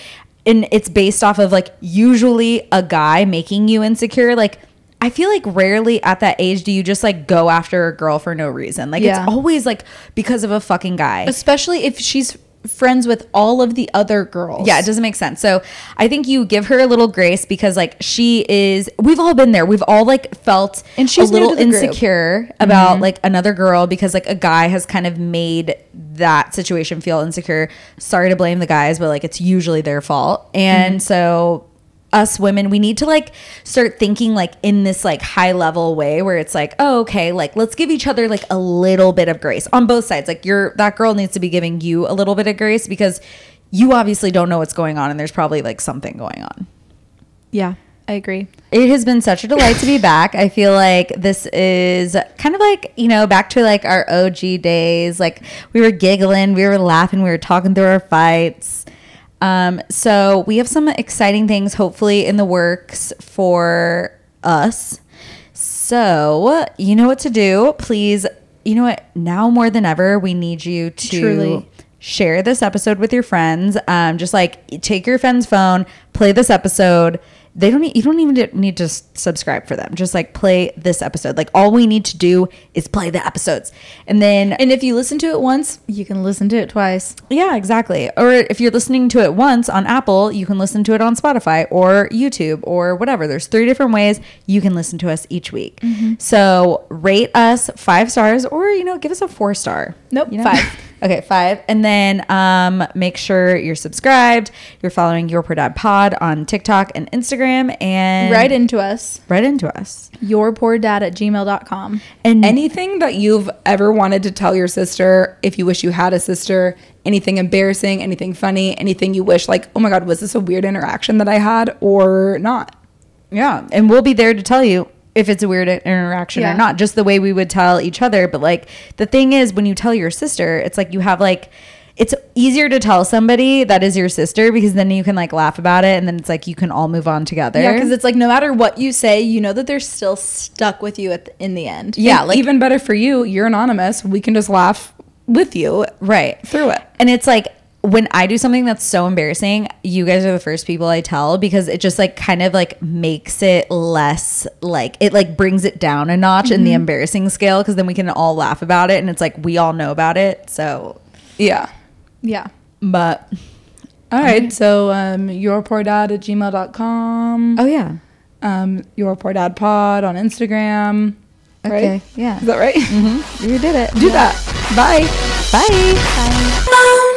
And it's based off of like usually a guy making you insecure. Like, I feel like rarely at that age do you just like go after a girl for no reason. Like, Yeah. it's always like because of a fucking guy. especially if she's friends with all of the other girls. Yeah, it doesn't make sense. So I think you give her a little grace because like she is we've all been there. We've all like felt And she's a little the group. insecure about mm-hmm. like another girl because like a guy has kind of made that situation feel insecure. Sorry to blame the guys, but like it's usually their fault. And mm-hmm. so us women we need to like start thinking like in this like high level way where it's like oh okay like let's give each other like a little bit of grace on both sides like you're that girl needs to be giving you a little bit of grace because you obviously don't know what's going on and there's probably like something going on Yeah, I agree. it has been such a delight to be back. I feel like this is kind of like, you know, back to like our OG days. Like we were giggling, we were laughing, we were talking through our fights. Um, so we have some exciting things hopefully in the works for us. So you know what to do. Please, you know what? Now more than ever, we need you to Truly. share this episode with your friends. Um, just like take your friend's phone, play this episode. They don't. Need, you don't even need to subscribe for them. Just like play this episode. Like all we need to do is play the episodes, and then And if you listen to it once, you can listen to it twice. yeah, exactly. Or if you're listening to it once on Apple, you can listen to it on Spotify or YouTube or whatever. There's three different ways you can listen to us each week. Mm-hmm. So rate us five stars or, you know, give us a four star. Nope, You know? five. *laughs* okay, five. And then um, make sure you're subscribed. You're following Your Poor Dad Pod on TikTok and Instagram and Write into us. write into us. Yourpoordad at gmail.com. And Anything that you've ever wanted to tell your sister, if you wish you had a sister, anything embarrassing, anything funny, anything you wish, like, oh my God, was this a weird interaction that I had or not? Yeah, and we'll be there to tell you if it's a weird interaction Yeah. or not, just the way we would tell each other. But like the thing is, when you tell your sister, it's like you have like it's easier to tell somebody that is your sister because then you can like laugh about it and then it's like you can all move on together. Yeah, because it's like no matter what you say, you know that they're still stuck with you at the, in the end. yeah, And like even better for you, you're anonymous. We can just laugh with you right. through it. And it's like when I do something that's so embarrassing, you guys are the first people I tell because it just like kind of like makes it less like it like brings it down a notch in the embarrassing scale because then we can all laugh about it and it's like we all know about it. So, Yeah. Yeah. but All right. So um, your poor dad at gmail.com. oh yeah, Um, your poor dad pod on Instagram. okay, Right? yeah, Is that right? *laughs* you did it. Do that. Bye. Bye. Bye.